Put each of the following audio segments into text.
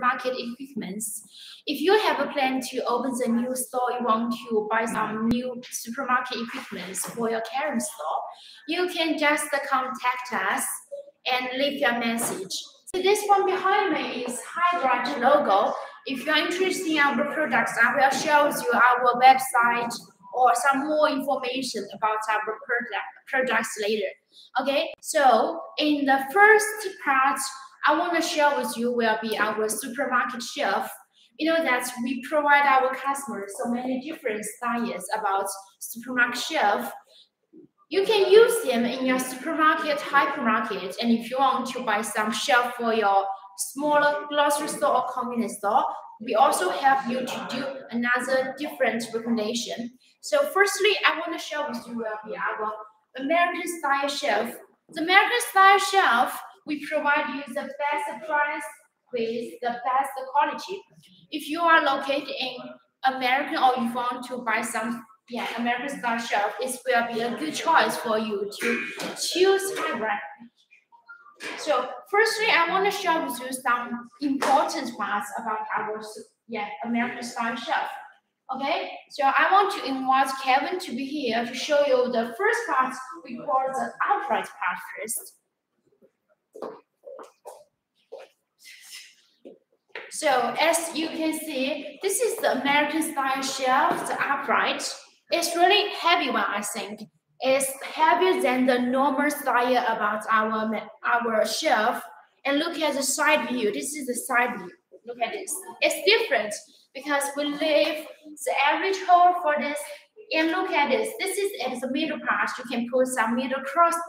supermarket equipments. If you have a plan to open the new store, you want to buy some new supermarket equipments for your current store, you can just contact us and leave your message. So this one behind me is high Highbright logo. If you're interested in our products, I will show you our website or some more information about our product, products later. Okay, so in the first part, I want to share with you will be our supermarket shelf. You know that we provide our customers so many different styles about supermarket shelf. You can use them in your supermarket, hypermarket, and if you want to buy some shelf for your smaller grocery store or convenience store, we also help you to do another different recommendation. So firstly, I want to share with you will be our American style shelf. The American style shelf, we provide you the best price with the best quality. If you are located in American or you want to buy some yeah, American style shelf, it will be a good choice for you to choose Highbright. So firstly, I want to share with you some important parts about our yeah American style shelf. Okay, so I want to invite Kevin to be here to show you the first part we call the upright part first. So as you can see, this is the American style shelf, the upright. It's really heavy one, I think. It's heavier than the normal style about our, our shelf. And look at the side view. This is the side view. Look at this. It's different because we leave the average hole for this. And look at this. This is at the middle part. You can put some middle crossbar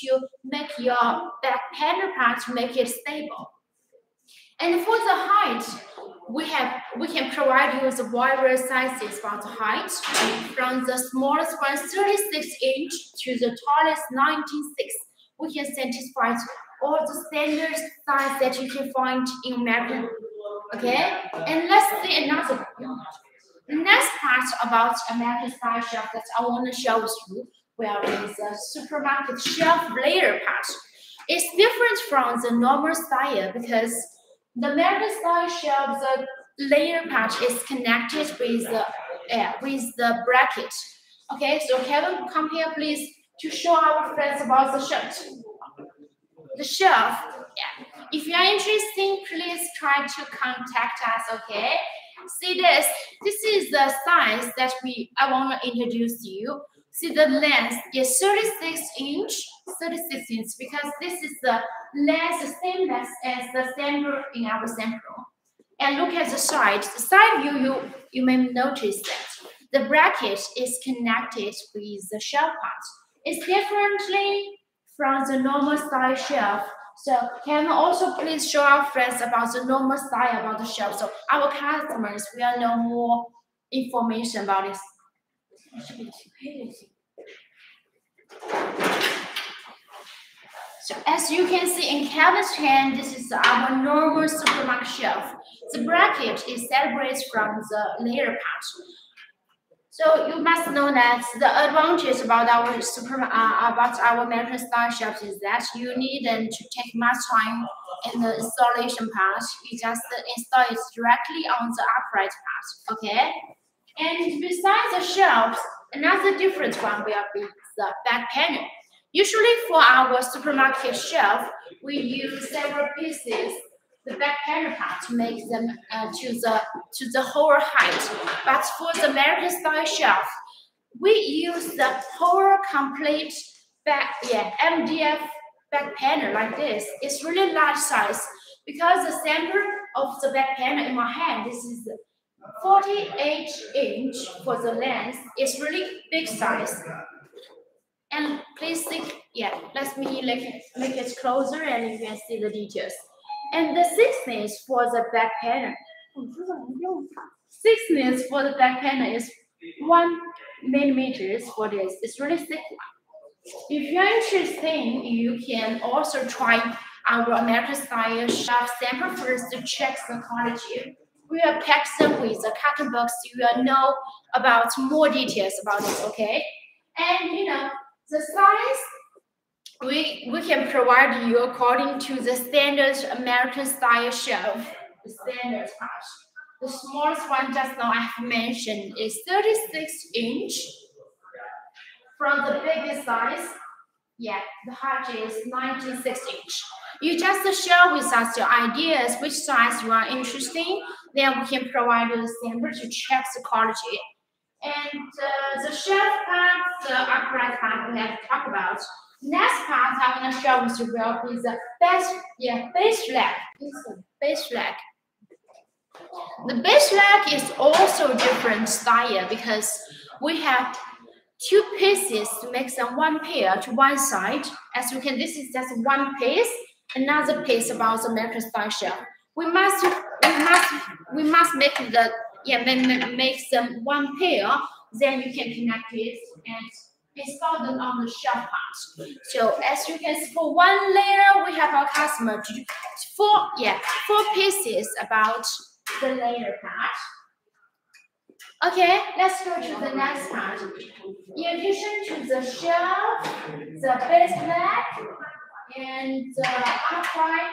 to make your back panel part to make it stable. And for the height, we have we can provide you the various sizes for the height, from the smallest one 36 inch to the tallest 96. We can satisfy all the standard size that you can find in American Okay, and let's see another The next part about American style shelf that I want to show you, well, is the supermarket shelf layer part. It's different from the normal style because the American style shelf, the layer part is connected with the uh, with the bracket. Okay, so Kevin, come here, please, to show our friends about the shelf. The shelf, yeah. If you are interested, please try to contact us, okay? See this, this is the size that we I want to introduce you. See the length is 36 inch, 36 inch, because this is the length, the same length as the sample in our sample. And look at the side. The side view, you, you may notice that the bracket is connected with the shelf part. It's differently from the normal style shelf so can also please show our friends about the normal style about the shelf so our customers will know more information about this. So as you can see in Kevin's hand, this is our normal supermarket shelf. The bracket is separated from the layer part. So you must know that the advantage about our super uh, about our American style shelf is that you needn't to take much time in the installation part. You just install it directly on the upright part. Okay. And besides the shelves, another different one will be the back panel. Usually for our supermarket shelf, we use several pieces the back panel part to make them uh, to the to the whole height. But for the American style shelf, we use the whole complete back yeah MDF back panel like this. It's really large size because the center of the back panel in my hand this is 48 inch for the length. is really big size. And please think, yeah, let me make make it closer and you can see the details. And the thickness for the back panel. Thickness for the back panel is one millimeters for this. It's really thick If you're interested, you can also try our American style shelf sample first to check the quality. We will pack them with a carton box. You will know about more details about it, okay? And you know, the size we, we can provide you according to the standard American style shelf. the standard part. The smallest one just now I have mentioned is 36 inch. From the biggest size, yeah, the height is 96 inch. You just share with us your ideas, which size you are interested in, then we can provide the sample to check the quality. And uh, the shelf part, the upright part we have to talk about. Next part I'm gonna share with you will be the base, yeah, base leg. Base leg. The base leg is also different style because we have two pieces to make them one pair to one side. As you can, this is just one piece, another piece about the American style shelf. We must, we must, we must make the yeah, make, make them one pair. Then you can connect it and install them on the shelf part. So as you can see, for one layer, we have our customer to four yeah four pieces about the layer part. Okay, let's go to the next part. In addition to the shelf, the base leg, and the upright,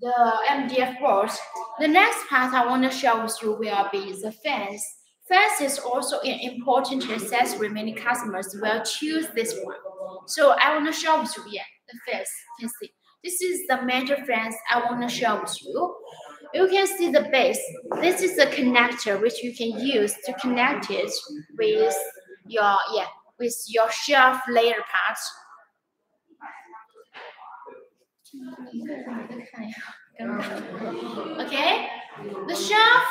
the MDF boards, the next part I want to share with you will be the fence. Fence is also an important accessory many customers will choose this one. So I want to show with you, yeah, the fence, you can see. This is the major fence I want to show with you. You can see the base. This is the connector which you can use to connect it with your yeah with your shelf layer part. Okay, the shelf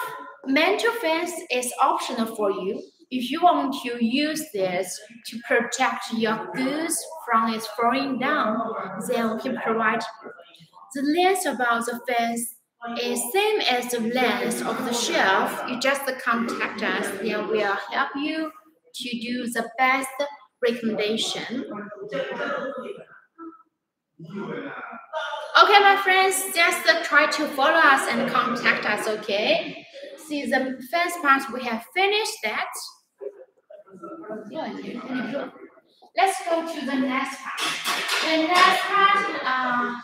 mantle fence is optional for you. If you want to use this to protect your goods from it falling down, then we can provide the length about the fence is same as the length of the shelf. You just contact us, then we'll help you to do the best recommendation. Okay, my friends, just uh, try to follow us and contact us, okay? See the first part, we have finished that. Let's go to the next part. The next part, uh,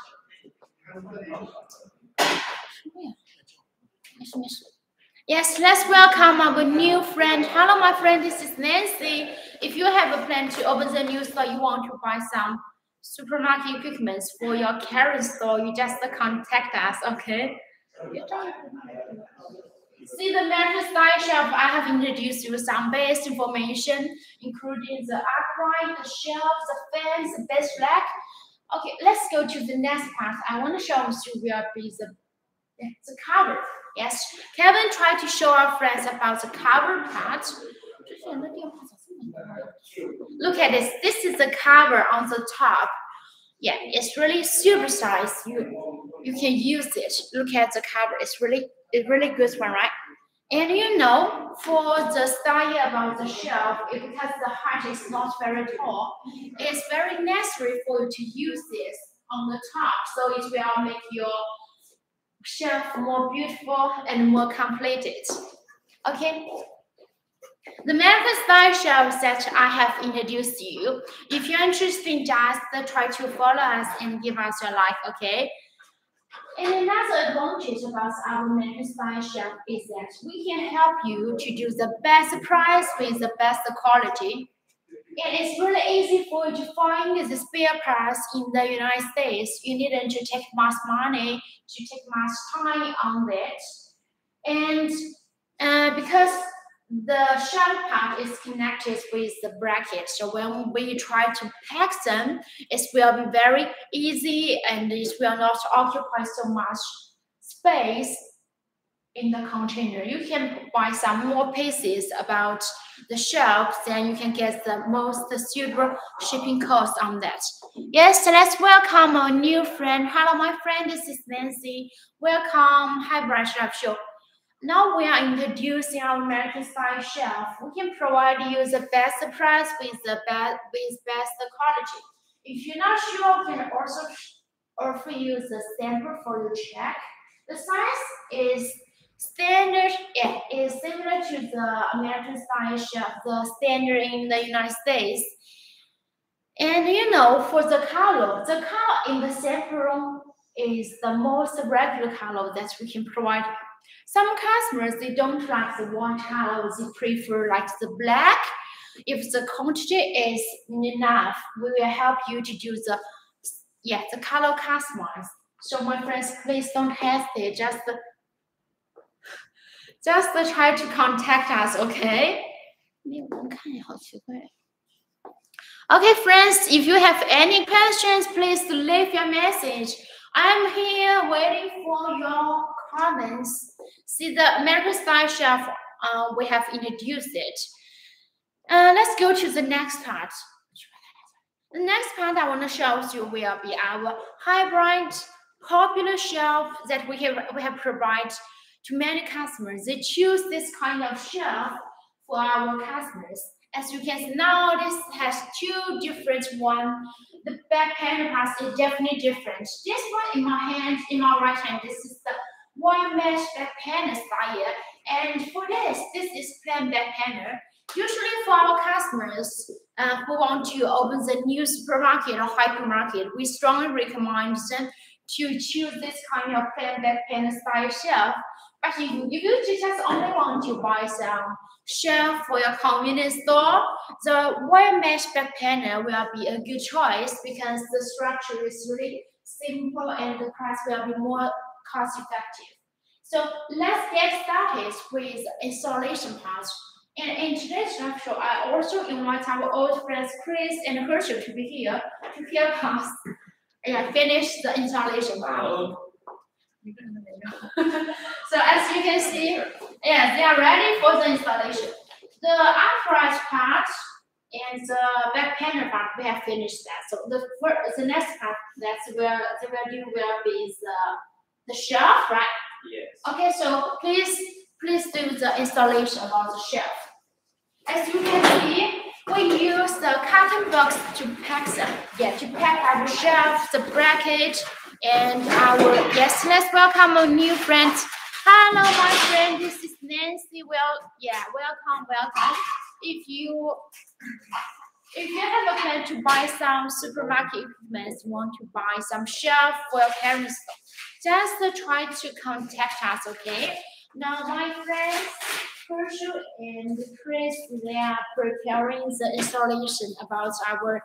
Yes, let's welcome our new friend. Hello, my friend. This is Nancy. If you have a plan to open the new store, you want to buy some supermarket equipment for your current store, you just contact us, okay? See the metal style shelf, I have introduced you some base information, including the upright, the shelf, the fence, the base rack. Okay, let's go to the next part. I want to show you will be the, the cover. Yes, Kevin tried to show our friends about the cover part. Look at this. This is the cover on the top. Yeah, it's really super size. You you can use it. Look at the cover. It's really it's really good one, right? And you know, for the style about the shelf, because the height is not very tall, it's very necessary for you to use this on the top, so it will make your shelf more beautiful and more completed. Okay. The American style shelves that I have introduced you, if you're interested, just try to follow us and give us a like, okay? And another advantage about our American style shelf is that we can help you to do the best price with the best quality. And it's really easy for you to find the spare parts in the United States. You needn't to take much money, to take much time on that. And uh, because the shelf part is connected with the bracket. So when we try to pack them, it will be very easy and it will not occupy so much space in the container. You can buy some more pieces about the shelf, then you can get the most suitable shipping cost on that. Yes, let's welcome our new friend. Hello, my friend. This is Nancy. Welcome. Hi, Brush Up Show. Now we are introducing our American style shelf. We can provide you the best price with the best with best quality. If you're not sure, we can also offer you the sample for your check. The size is standard, yeah, is similar to the American style shelf, the standard in the United States. And you know, for the color, the color in the sample room is the most regular color that we can provide Some customers, they don't like the white color, they prefer like the black. If the quantity is enough, we will help you to do the, yeah, the color customize. So my friends, please don't hesitate, just, just try to contact us, okay? Okay, friends, if you have any questions, please leave your message. I'm here waiting for your comments. See the American style chef, uh, we have introduced it. Uh, let's go to the next part. The next part I want to show you will be our Highbright popular shelf that we have we have provided to many customers. They choose this kind of shelf for our customers. As you can see now, this has two different one. The back panel part is definitely different. This one in my hand, in my right hand, this is the wire mesh back panel style. And for this, this is plain back panel. Usually for our customers uh, who want to open the new supermarket or hypermarket, we strongly recommend them to choose this kind of plain back panel style shelf. But if, if you just only want to buy some shelf for your convenience store, the wire mesh back panel will be a good choice because the structure is really simple and the price will be more cost effective. So let's get started with installation part. And in today's lecture, I also invite our old friends Chris and Herschel to be here to help us yeah, finish the installation part. so as you can see, yeah, they are ready for the installation. The upright part and the back panel part, we have finished that. So the first, the next part that's where the will do will be the the shelf, right? Yes. Okay, so please please do the installation of the shelf. As you can see, we use the carton box to pack them. Yeah, to pack our shelf, the bracket, and our yes, let's welcome our new friend. Hello, my friend. This is Nancy. Well, yeah, welcome, welcome. If you if you have a plan to buy some supermarket equipment, want to buy some shelf for your parents, just try to contact us, okay? Now, my friends, Herschel and Chris, they are preparing the installation about our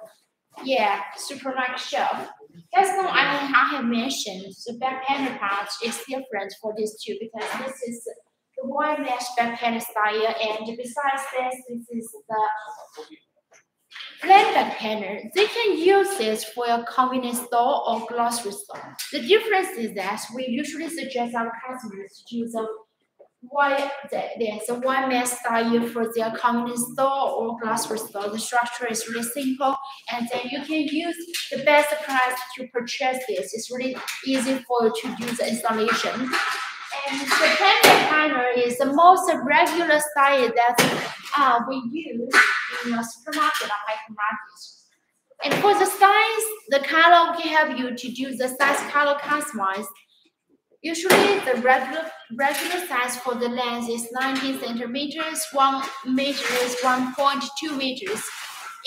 yeah supermarket shelf. As long I, I have mentioned, the back panel part is different for these two because this is the wire mesh back panel style, and besides this, this is the plain back panel. They can use this for a convenience store or grocery store. The difference is that we usually suggest our customers to use a why there's a one man style for their convenience store or grocery store. The structure is really simple, and then you can use the best price to purchase this. It's really easy for you to do the installation. And the plain panel is the most regular style that uh, we use in a supermarket or hypermarket. And for the size, the color can help you to do the size color customize Usually, the regular, regular size for the lens is 19 centimeters, 1 meter is 1.2 meters.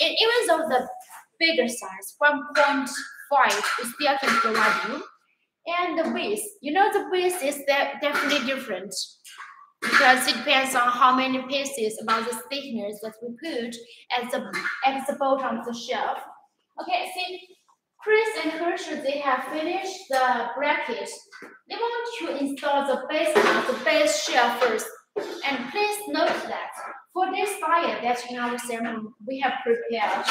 And even though the bigger size, 1.5, we still can provide you. And the width, you know, the width is de definitely different because it depends on how many pieces about the thickness that we put at the at the bottom of the shelf. Okay, see, Chris and Herschel, they have finished the bracket. They want to install the base of the base shelf first. And please note that for this diet that in our ceremony we have prepared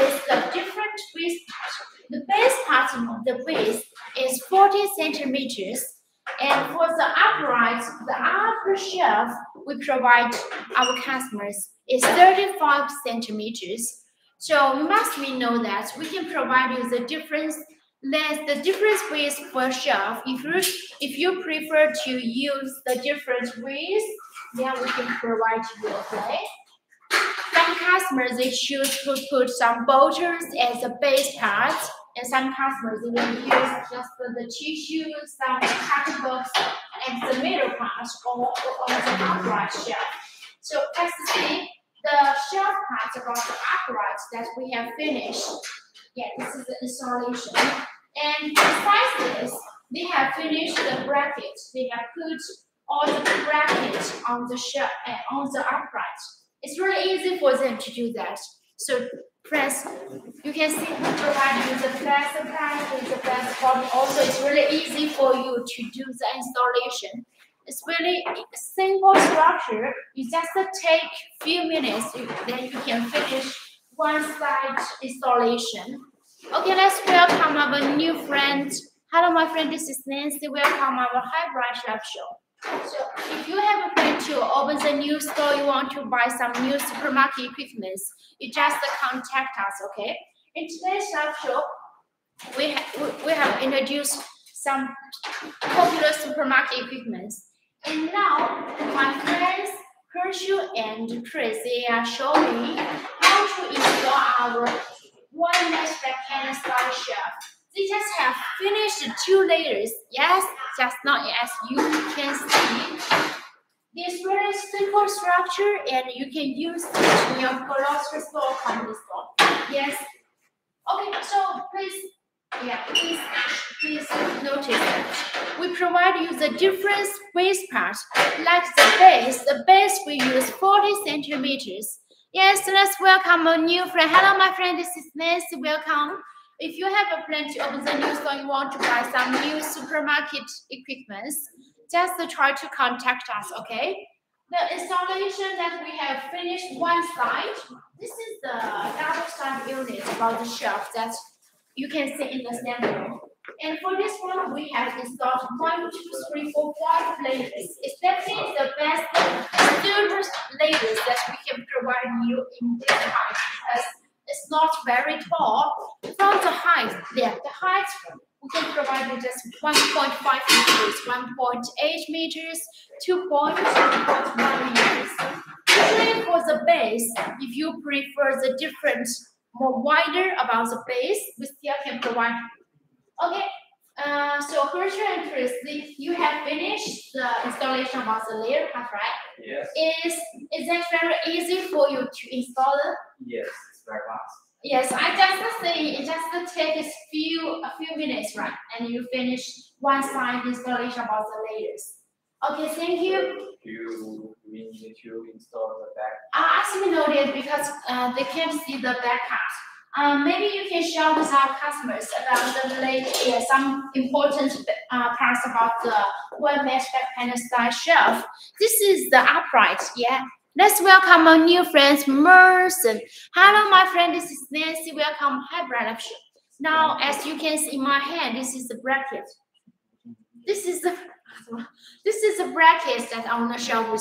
is the different width part. The base part of the width is 40 centimeters. And for the upright, the upper shelf we provide our customers is 35 centimeters. So must we know that we can provide you the difference less the difference width for shelf. If you if you prefer to use the different width, then we can provide you okay. Some customers they choose to put some bolters as a base part, and some customers even use just the tissue, some box, and the middle part or, or the upright shelf. So let's see the shelf part about the upright that we have finished. Yeah, this is the installation. And besides this, they have finished the bracket. They have put all the brackets on the shelf uh, on the upright. It's really easy for them to do that. So press, you can see provide you the press the press button. Also, it's really easy for you to do the installation. It's really simple structure. You just take a few minutes, then you can finish one side installation. Okay, let's welcome our new friend. Hello, my friend. This is Nancy. Welcome our Highbright Live Show. So, if you have a plan to open the new store, you want to buy some new supermarket equipment, you just contact us. Okay. In today's live show, we have we have introduced some popular supermarket equipment. And now, my friends Herschel and Chris, they are showing how to install our one mesh backhand style. They just have finished two layers. Yes, just not as you can see. This really simple structure and you can use it in your grocery store, company store. Yes. Okay, so please yeah, please, please notice that we provide you the different base parts, like the base. The base we use 40 centimeters. Yes, let's welcome a new friend. Hello, my friend. This is Nancy. Welcome. If you have a plan to open the new store, you want to buy some new supermarket equipments, just try to contact us, okay? The installation that we have finished one side. This is the double side unit about the shelf that you can see in the sample. And for this one, we have installed one, two, three, four, five layers. Especially the best student layers that we can provide you in this because it's not very tall. From the height, yeah, the height we can provide you just 1.5 meters, 1.8 meters, 2.1 meters. Usually for the base, if you prefer the different more wider about the base, we still can provide. Okay, uh, so Herschel and Chris, you have finished the installation of the layer cut, right? Yes. Is is that very easy for you to install it? Yes, it's very fast. Yes, I just say it just takes few a few minutes, right? And you finish one side installation about the layers. Okay, thank you. You need to install the back. I actually noted because uh, they can't see the back part. Um, maybe you can share with our customers about the late, yeah, some important uh, parts about the one mesh back panel style shelf. This is the upright, yeah. Let's welcome our new friends, Merson. Hello, my friend. This is Nancy. Welcome. Hi, Brad. Now, as you can see in my hand, this is the bracket. This is the this is the bracket that I want to share with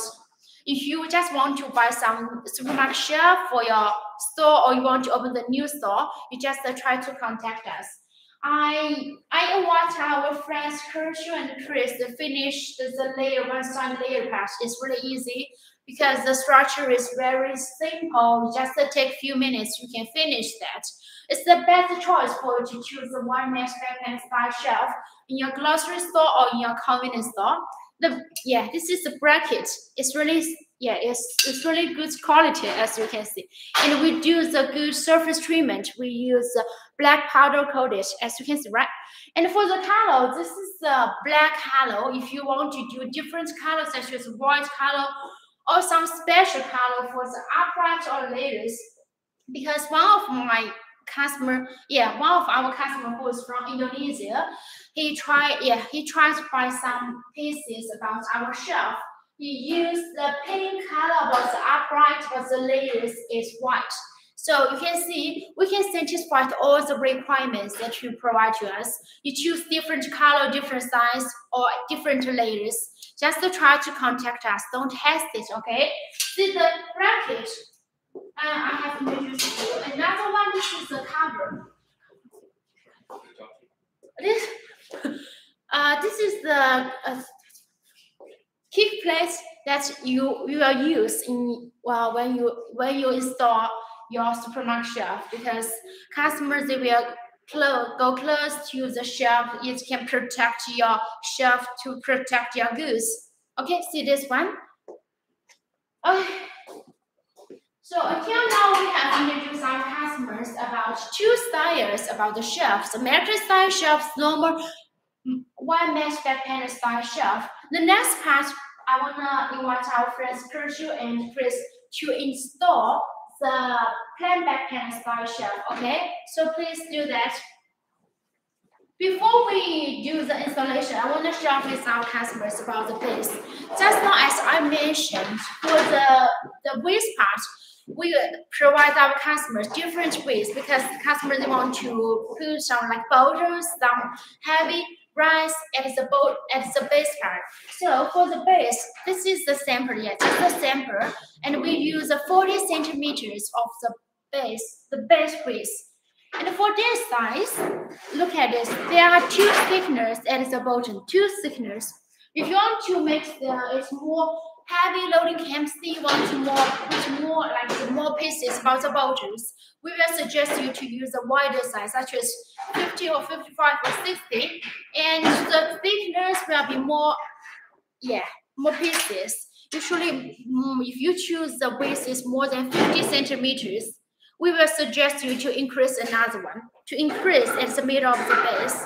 you. if you just want to buy some supermarket share for your store or you want to open the new store, you just uh, try to contact us. I I want our friends Herschel and Chris to finish the, the layer one side layer patch. It's really easy because the structure is very simple. Just take few minutes, you can finish that. It's the best choice for you to choose the one mesh backend style shelf in your grocery store or in your convenience store. The yeah this is the bracket. It's really yeah it's it's really good quality as you can see. And we do the good surface treatment. We use black powder coated as you can see right? And for the color this is the black color. If you want to do different colors such as white color or some special color for the upright or layers because one of my customer, yeah, one of our customer who is from Indonesia, he tried, yeah, he tried to buy some pieces about our shelf. He used the pink color the upright, but the layers is white. So you can see, we can satisfy all the requirements that you provide to us. You choose different color, different size, or different layers. Just to try to contact us. Don't hesitate, okay? See the bracket and I have introduced you. Another one, this is the cover. This, uh, this is the uh, key place that you, you will use in well when you when you install your supermarket shelf because customers they will close, go close to the shelf. It can protect your shelf to protect your goods. Okay, see this one. Okay. So until now, we have introduced our customers about two styles about the shelves. American style shelves, normal one mesh back panel style shelf. The next part, I wanna invite our friends Kershaw and Chris to install the plain back panel style shelf. Okay, so please do that. Before we do the installation, I want to share with our customers about the base. Just now, as I mentioned, for the, the waste part, we provide our customers different ways because customers want to put some like boulders, some heavy rice at the boat at the base part. So for the base, this is the sample, yes, it's the sample, and we use the 40 centimeters of the base, the base width. And for this size, look at this. There are two thickness at the bottom, two thickness. If you want to make the it's more heavy loading KMC, want to more put more like more pieces about the bottles, we will suggest you to use a wider size, such as 50 or 55 or 60, and the thickness will be more, yeah, more pieces. Usually, mm, if you choose the width is more than 50 centimeters, we will suggest you to increase another one to increase at the middle of the base.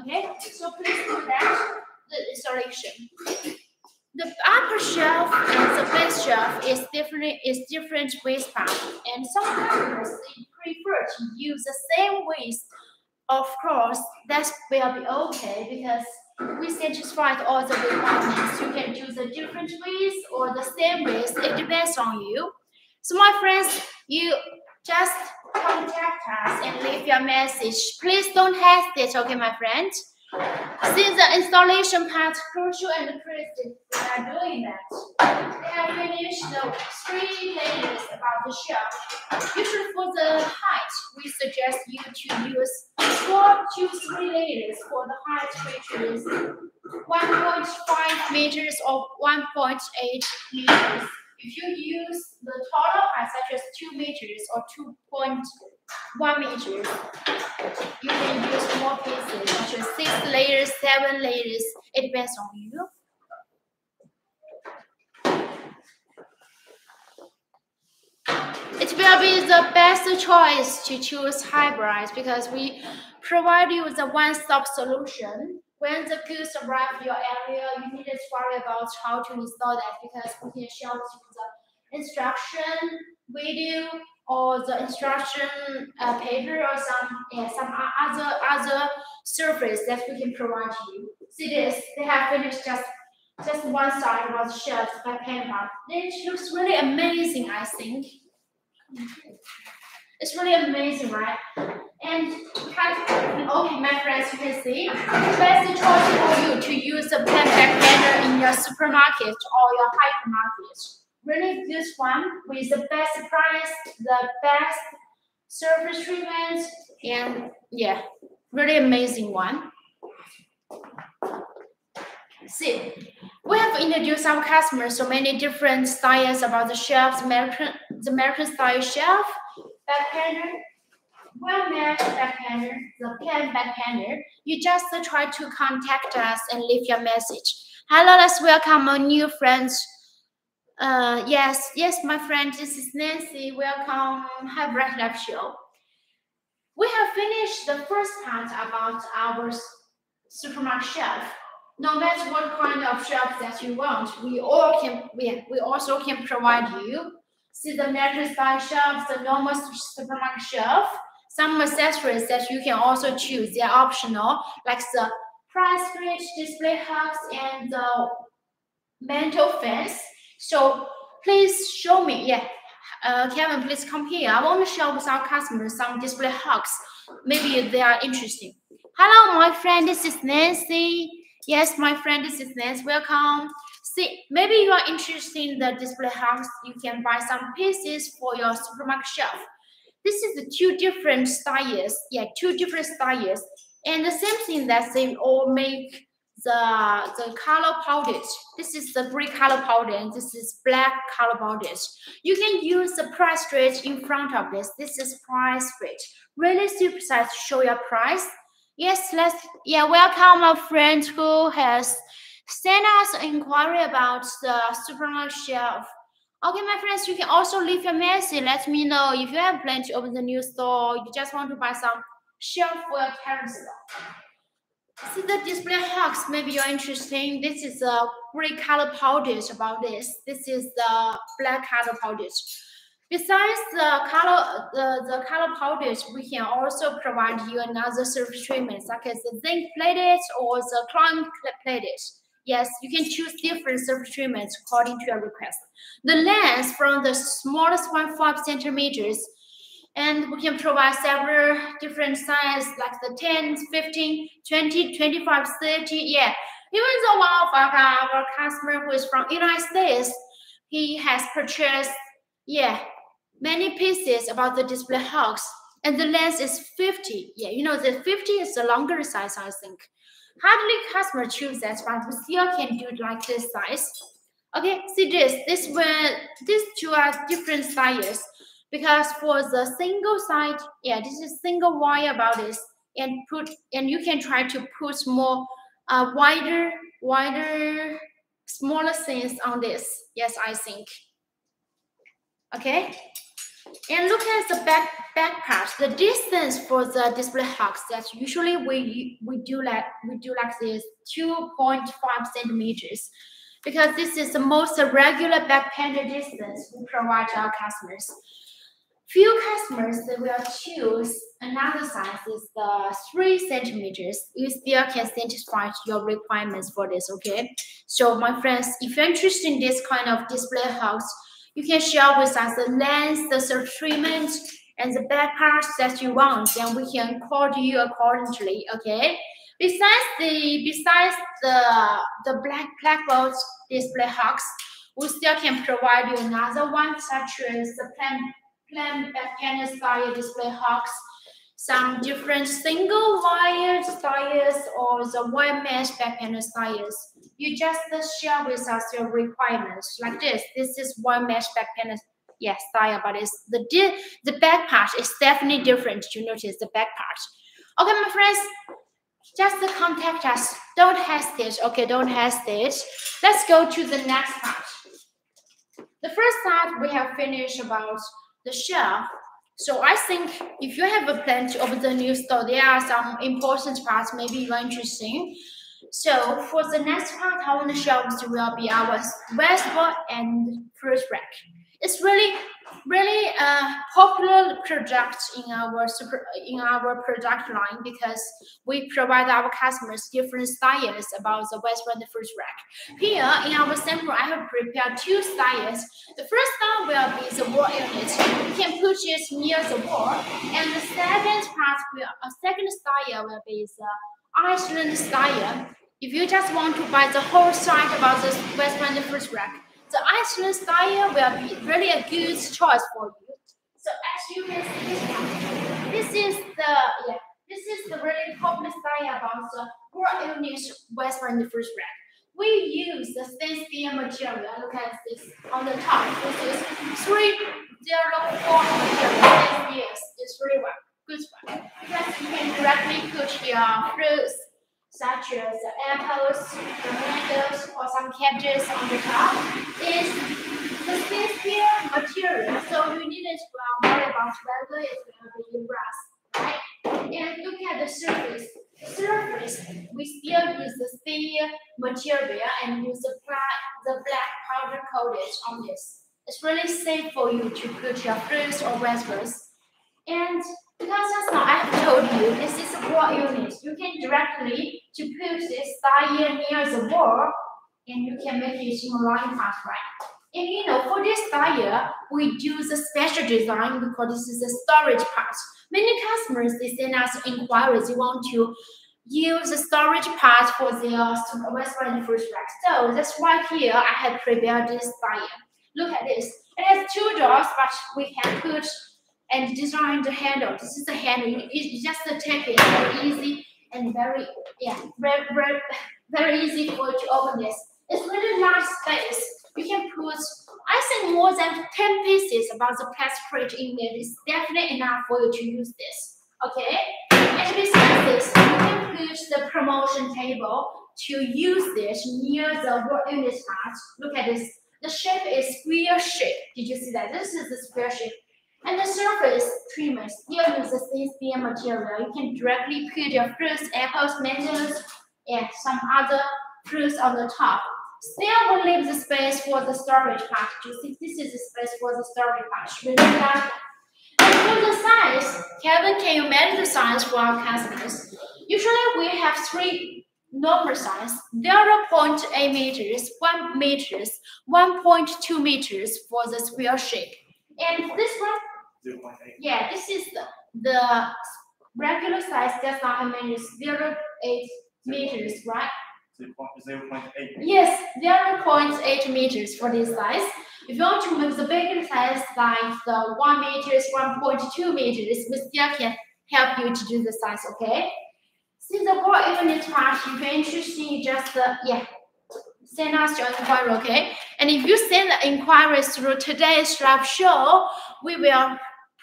Okay, so please do that, the installation. The upper shelf and the base shelf is different is different width and some customers prefer to use the same width. Of course, that will be okay because we satisfied all the requirements. You can do the different width or the same width. It depends on you. So my friends, you just contact us and leave your message. Please don't hesitate, okay, my friend? Since the installation part, Crucial and Chris are doing that. They have finished the three layers about the shelf. Usually for the height, we suggest you to use four to three layers for the height, which is 1.5 meters or 1.8 meters. If you use the total height, such as 2 meters or 2.1 meters, you can use more pieces, such as 6 layers, 7 layers. It depends on you. It will be the best choice to choose Highbrights because we provide you with a one-stop solution when the goods arrive your area, you need to worry about how to install that because we can show you the instruction video or the instruction uh, paper or some yeah, some other other surface that we can provide you. See this? They have finished just just one side was shelved by Canva. It looks really amazing, I think. It's really amazing, right? And okay, my friends, you can see, best choice for you to use the pen back panel in your supermarket or your hypermarket. Really good one with the best price, the best surface treatment, and yeah, really amazing one. See, we have introduced our customers so many different styles about the shelves, American, the American style shelf, back panel, well matched backpander, the pen backpander, you just try to contact us and leave your message. Hello, let's welcome our new friends. Uh, yes, yes, my friend, this is Nancy. Welcome, have Red Lab Show. We have finished the first part about our supermarket shelf. No matter what kind of shelf that you want, we all can we, we also can provide you. See the mattress style shelf, the normal supermarket shelf, some accessories that you can also choose, they're optional, like the price grid, display hooks, and the mantle fence. So please show me, yeah, uh, Kevin, please come here. I want to show with our customers some display hooks. Maybe they are interesting. Hello, my friend, this is Nancy. Yes, my friend, this is Nancy. Welcome. See, maybe you are interested in the display hooks. You can buy some pieces for your supermarket shelf. This is the two different styles. Yeah, two different styles. And the same thing that they all make the the color powder. This is the gray color powder and this is black color powder. You can use the price grid in front of this. This is price grid. Really super size to show your price. Yes, let's yeah, welcome a friend who has sent us an inquiry about the supermarket shelf Okay, my friends, you can also leave your message. Let me know if you have planned to open the new store. You just want to buy some shelf shelfware stuff. See the display box, maybe you're interesting. This is a gray color powders about this. This is the black color powders. Besides the color, the, the color powders, we can also provide you another surface treatment, such as the zinc plated or the chrome plated. Yes, you can choose different surface treatments according to your request. The length from the smallest one, 5 centimeters, and we can provide several different sizes like the 10, 15, 20, 25, 30. Yeah, even though one of our, our customer who is from United States, he has purchased, yeah, many pieces about the display box and the length is 50 yeah you know the 50 is the longer size i think hardly customer choose that but we still can do like this size. Okay see this this one these two are different sizes because for the single side yeah this is single wire about this and put and you can try to put more uh, wider wider smaller things on this. Yes i think. Okay and look at the back back part. The distance for the display box that usually we we do like we do like this 2.5 centimeters because this is the most regular back panel distance we provide to our customers. Few customers they will choose another size is the three centimeters. You still can satisfy your requirements for this, okay? So my friends, if you're interested in this kind of display box, you can share with us the length, the surface treatment, and the back parts that you want, and we can code you accordingly. Okay. Besides the besides the the black blackboard display hooks, we still can provide you another one such as the plain back panel style display hooks, some different single wire styles or the wire mesh back panel styles. You just uh, share with us your requirements like this. This is one mesh back panel yes, style, but it's the the back part is definitely different. You notice the back part. Okay, my friends, just contact us. Don't hesitate. Okay, don't hesitate. Let's go to the next part. The first part we have finished about the shelf so I think if you have a plan to open the new store, there are some important parts maybe you're interesting. So for the next part, I want to show you will be our vegetable and fruit rack. It's really, really a popular product in our super, in our product line because we provide our customers different styles about the vegetable and the fruit rack. Here in our sample, I have prepared two styles. The first style will be the wall unit. You can put it near the wall, and the second part will a second style will be the Iceland style. If you just want to buy the whole site about the and the fruit rack, the Iceland style will be really a good choice for you. So as you can see, this is the yeah, this is the really popular style about the World Unit Western first rack. We use the thin steel material. Look at this on the top. This is three zero four material. Yes, it's really well. Because you can directly put your fruits such as apples, the mangoes, or some cabbages on the top, It's the steel material. So you needn't worry about whether it's going to be rust, right? And look at the surface. surface, we still use the steel material and use the black, the black powder coated on this. It's really safe for you to put your fruits or vegetables. And because now I told you this is a wall unit. You can directly to put this tire near the wall and you can make it in line path, right? And you know, for this tire, we do the special design because this is the storage part. Many customers they send us inquiries. They want to use the storage part for their restaurant food rack. So that's why here I have prepared this tire. Look at this. It has two doors, but we can put and design the handle. This is the handle. It's just to take it very easy and very yeah very very very easy for you to open this. It's really large space. You can put I think more than 10 pieces about the plastic in there is definitely enough for you to use this. Okay? And besides this, you can put the promotion table to use this near the work unit part. Look at this. The shape is square shape. Did you see that? This is the square shape And the surface treatment still uses this material. You can directly put your fruits, apples, mangoes, and some other fruits on the top. Still will leave the space for the storage part. You see, this is the space for the storage part. Really and for the size, Kevin, can you measure the size for our customers? Usually we have three normal size, 0.8 meters, 1 meters, 1.2 meters for the square shape. And this one, yeah, this is the, the regular size, that's not many, 0.8 meters, right? 0.8. Yes, 0.8 meters for this size. If you want to make the bigger size, like the 1 meters, 1.2 meters, we still can help you to do the size, okay? Since the board even is part, if you're interested, just, uh, yeah, send us your inquiry, okay? And if you send the inquiries through today's live show, we will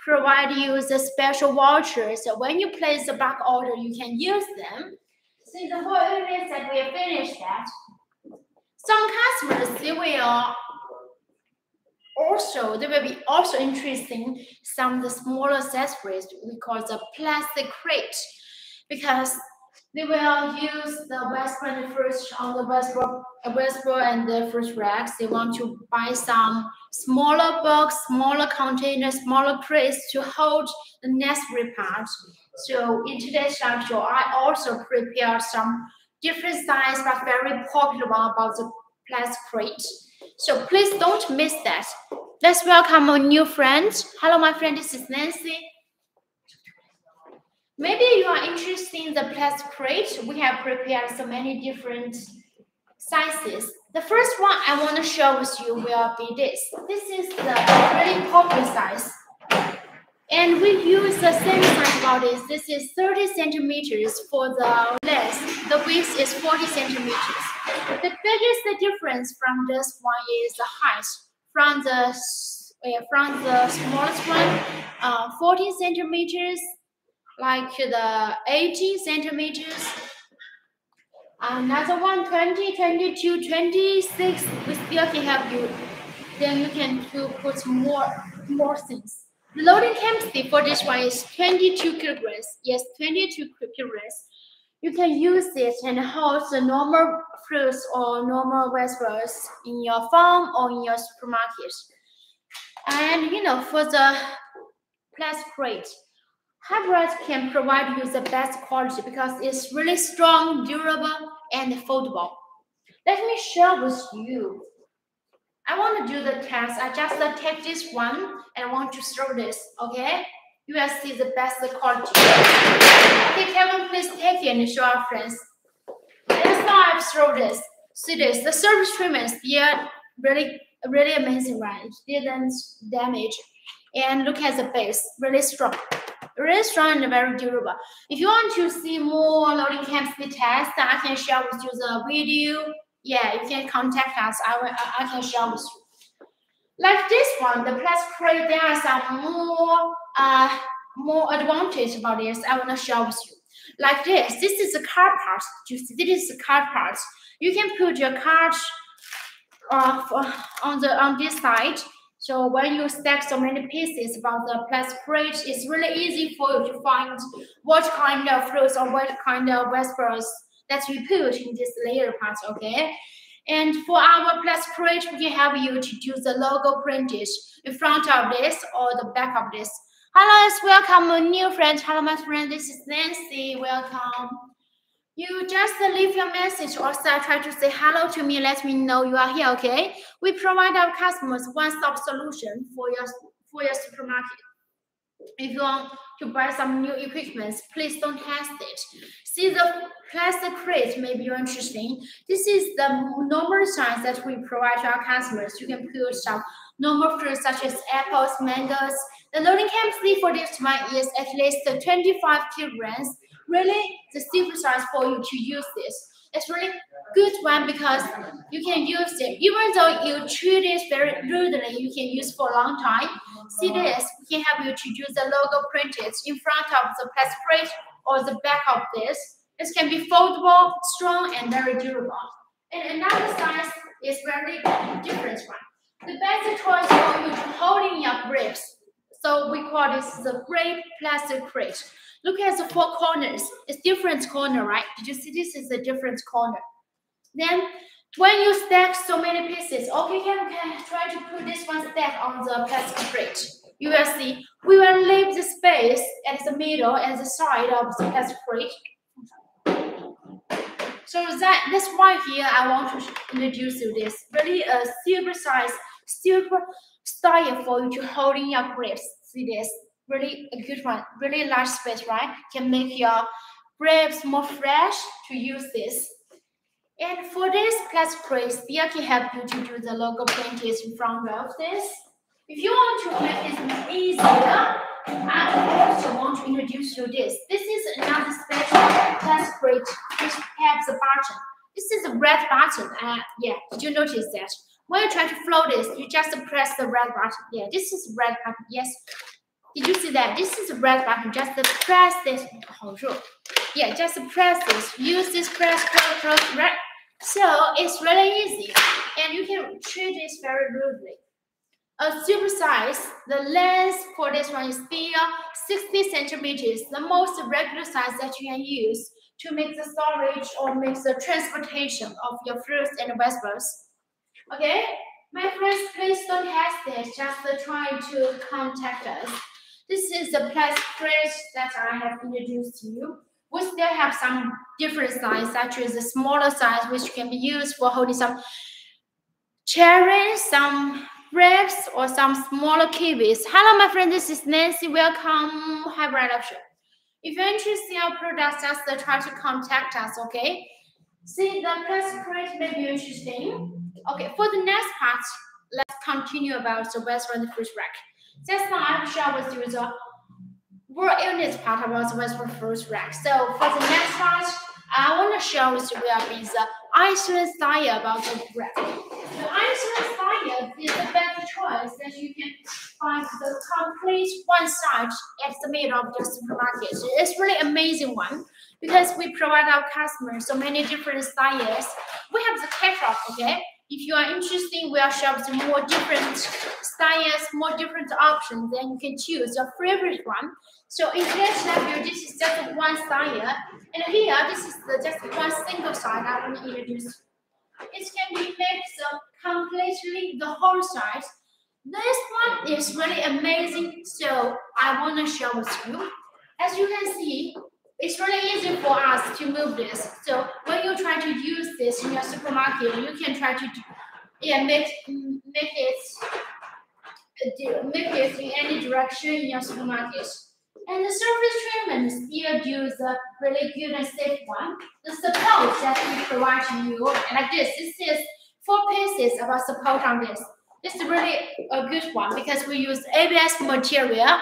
provide you the special vouchers. So when you place the back order, you can use them. Since the board even said we have finished that, some customers, they will also, they will be also interesting some of the smaller accessories we call the plastic crate because they will use the and first on the Vespa, Vespa and the first racks. They want to buy some smaller box, smaller containers, smaller crates to hold the necessary parts. So in today's show, I also prepared some different size but very popular one about the plastic crate. So please don't miss that. Let's welcome our new friend. Hello, my friend. This is Nancy. Maybe you are interested in the plastic crate. We have prepared so many different sizes. The first one I want to show with you will be this. This is the really popular size. And we use the same size bodies. This is 30 centimeters for the length. The width is 40 centimeters. The biggest difference from this one is the height. From the uh, from the smallest one, uh, 40 centimeters like the 18 centimeters. Another one, 20, 22, 26, we still can help you. Then you can to put more, more things. The loading capacity for this one is 22 kilograms. Yes, 22 kilograms. You can use it and hold the normal fruits or normal vegetables in your farm or in your supermarket. And you know, for the plastic crate, Highbright can provide you the best quality because it's really strong, durable, and foldable. Let me share with you. I want to do the test. I just take this one and I want to throw this, okay? You will see the best quality. Okay, Kevin, please take it and show our friends. Let's now I throw this. See this, the surface treatment is really, really amazing, right? It didn't damage. And look at the base, really strong and very durable. If you want to see more loading capacity tests, I can share with you the video. Yeah, you can contact us. I will, I can share with you. Like this one, the plastic crate, there are some more uh more advantage about this. I want to share with you. Like this, this is the car part. You see, this is the car part. You can put your card uh, on the on this side so when you stack so many pieces about the plastic bridge, it's really easy for you to find what kind of fruits or what kind of vegetables that you put in this layer part, okay? And for our plastic bridge, we help you to do the logo printed in front of this or the back of this. Hello, welcome new friends. Hello, my friend. This is Nancy. Welcome. You just leave your message or try to say hello to me. Let me know you are here. Okay. We provide our customers one-stop solution for your for your supermarket. If you want to buy some new equipment, please don't hesitate. See the plastic crate may be interesting. This is the normal size that we provide to our customers. You can put some normal fruits such as apples, mangoes. The loading capacity for this one is at least 25 kilograms really the size for you to use this. It's really good one because you can use it. Even though you treat it very rudely, you can use for a long time. See this, we can help you to use the logo printed in front of the plastic plate or the back of this. This can be foldable, strong, and very durable. And another size is very different one. The best choice for you to hold in your grips So we call this the grape plastic crate. Look at the four corners. It's different corner, right? Did you see this is a different corner? Then when you stack so many pieces, okay, can, can try to put this one stack on the plastic crate. You will see we will leave the space at the middle and the side of the plastic crate. So that that's why here I want to introduce you this really a super size, super style for you to hold in your grapes. See this really a good one, really large space, right? Can make your grapes more fresh to use this. And for this plastic crate, still can help you to do the logo in front of this. If you want to make it easier, I also want to introduce you this. This is another special plastic crate which has a button. This is a red button. Uh, yeah, did you notice that? When you try to flow this, you just press the red button. Yeah, this is red button. Yes. Did you see that? This is a red button. Just press this. Yeah, just press this. Use this press, close, close, red. So it's really easy. And you can treat this very rudely. A super size, the length for this one is still 60 centimeters, the most regular size that you can use to make the storage or make the transportation of your fruits and vegetables. Okay, my friends, please don't hesitate, just try to contact us. This is the plastic crate that I have introduced to you. We still have some different size, such as the smaller size, which can be used for holding some cherries, some grapes, or some smaller kiwis. Hello, my friend. This is Nancy. Welcome. Have a option. If you're interested in our products, just try to contact us, okay? See, the plastic crate may be interesting. Okay, for the next part, let's continue about the Western fruit rack. I will share with you the world unit part about the fruit rack. So for the next part, I want to share with you will the Iceland style about the rack. The Iceland style is the best choice that you can find the complete one side at the middle of the supermarket. It's really amazing one because we provide our customers so many different styles. We have the catalog, okay? If you are interested, we are showing more different styles, more different options, then you can choose your favorite one. So in this level, this is just one style, and here this is the, just one single style I want to introduce. It can be made so completely the whole size. This one is really amazing, so I want to show with you. As you can see, it's really easy for us to move this. So when you try to use this in your supermarket, you can try to yeah make make it uh, make it in any direction in your supermarket. And the surface treatment still use a really good and safe one. The support that we provide to you like this. This is four pieces of our support on this. This is really a good one because we use ABS material.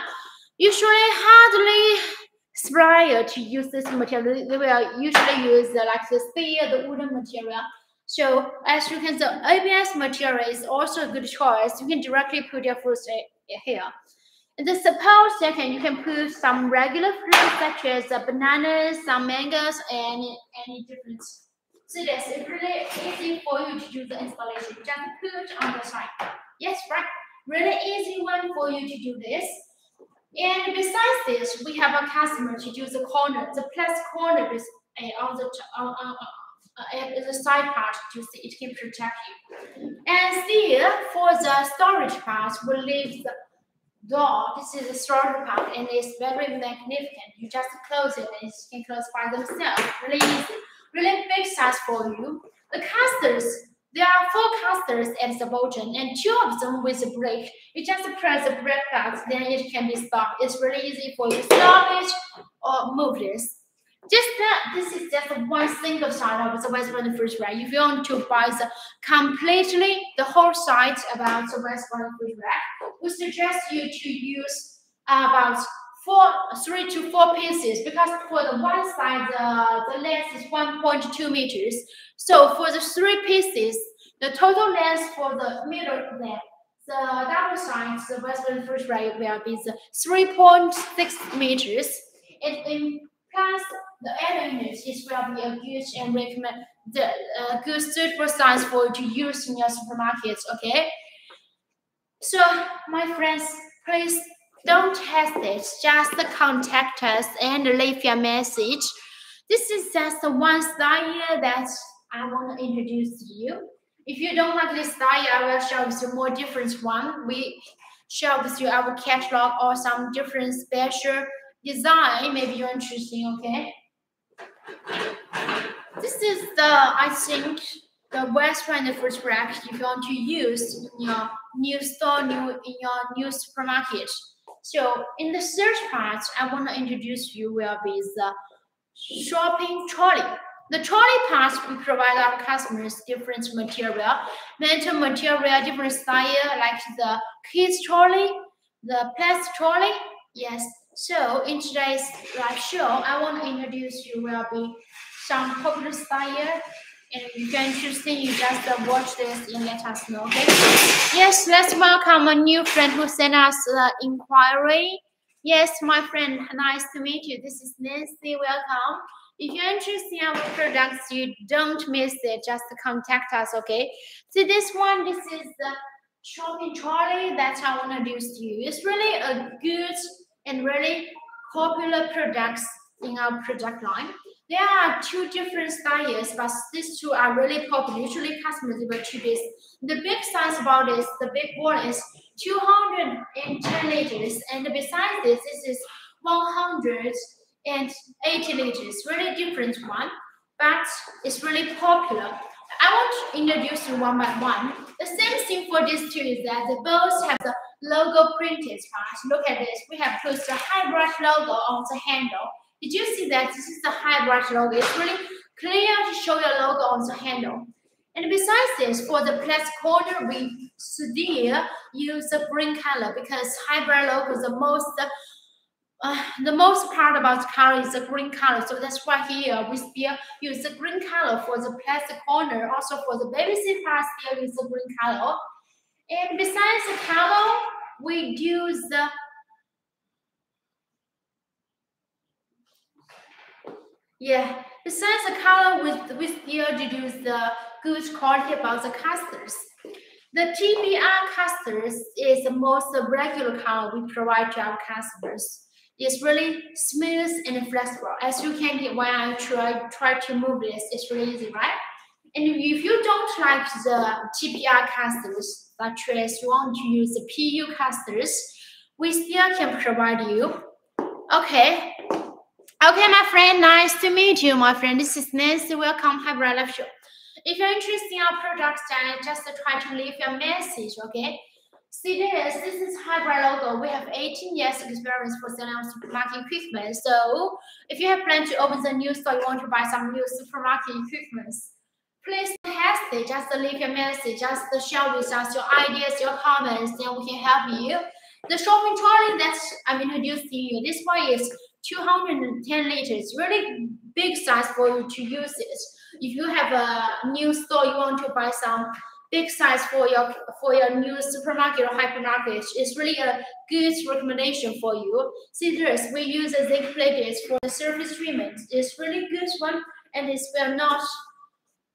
Usually hardly sprayer to use this material. They will usually use the, like the steel, the wooden material. So as you can see, ABS material is also a good choice. You can directly put your fruits here. In the support section, you can put some regular fruits such as uh, bananas, some mangoes, and any different. So this is really easy for you to do the installation. Just put on the side. Yes, right. Really easy one for you to do this. And besides this, we have a customer to use the corner, the plus corner is uh, on the on, on, uh, the side part to see it can protect you. And still, for the storage part, we leave the door. This is the storage part, and it's very magnificent. You just close it, and it can close by themselves. Really easy, really big size for you. The casters there are four casters at the bottom and two of them with a brake. You just press the brake button, then it can be stopped. It's really easy for you to stop it or move this. Just that this is just one single side of the Westbound Fruit Rack. If you want to buy the completely the whole side about the Westbound Fruit Rack, we suggest you to use about four, three to four pieces because for the one side, the, the length is 1.2 meters. So for the three pieces, the total length for the middle length, the double side, the Westbound Fruit Rack will be the 3.6 meters. And in plus the units, it will be a good and recommend the uh, good suitable size for to use in your supermarkets. Okay. So my friends, please Don't hesitate, just contact us and leave your message. This is just the one style that I want to introduce to you. If you don't like this style, I will show you more different one. We with you our catalog or some different special design. Maybe you're interesting, okay? This is the, I think, the best one first rack you want to use in your new store, new in your new supermarket. So in the search part, I want to introduce you will be the shopping trolley. The trolley part, we provide our customers different material, metal material, different style, like the kids trolley, the plastic trolley. Yes. So in today's live show, I want to introduce you will be some popular style. And if you're interested, you just uh, watch this and let us know, okay? Yes, let's welcome a new friend who sent us the inquiry. Yes, my friend, nice to meet you. This is Nancy. Welcome. If you're interested in our products, you don't miss it. Just contact us, okay? So this one, this is the shopping trolley that I want to introduce to you. It's really a good and really popular products in our product line. There are two different styles, but these two are really popular. Usually customers will choose this. The big size about this, the big one is 210 liters, and besides this, this is 180 liters. Really different one, but it's really popular. I want to introduce you one by one. The same thing for these two is that they both have the logo printed part. Look at this. We have put the Highbright logo on the handle. Did you see that this is the Highbright logo? It's really clear to show your logo on the handle. And besides this, for the plastic corner, we still use the green color because Highbright logo is the most uh, the most part about color is the green color. So that's why here we still use the green color for the plastic corner. Also for the baby seat part, still use the green color. And besides the color, we use the Yeah, besides the color, we, we still use the good quality about the casters. The TPR casters is the most regular color we provide to our customers. It's really smooth and flexible. As you can get when I try, try to move this, it's really easy, right? And if you don't like the TPR casters, such as you want to use the PU casters, we still can provide you. Okay. Okay, my friend, nice to meet you, my friend. This is Nancy. Welcome, Highbright Live Show. If you're interested in our products, then just try to leave your message, okay? See this, this is Highbright logo. We have 18 years experience for selling supermarket equipment. So if you have planned to open the new store, you want to buy some new supermarket equipment, please hesitate. Just leave your message, just share with us your ideas, your comments, then we can help you. The shopping trolley that I'm introducing you, this one is 210 liters, really big size for you to use it. If you have a new store, you want to buy some big size for your for your new supermarket or hypermarket it's really a good recommendation for you. Scissors, we use a zinc plates for the surface treatment. It's really good one and it's well not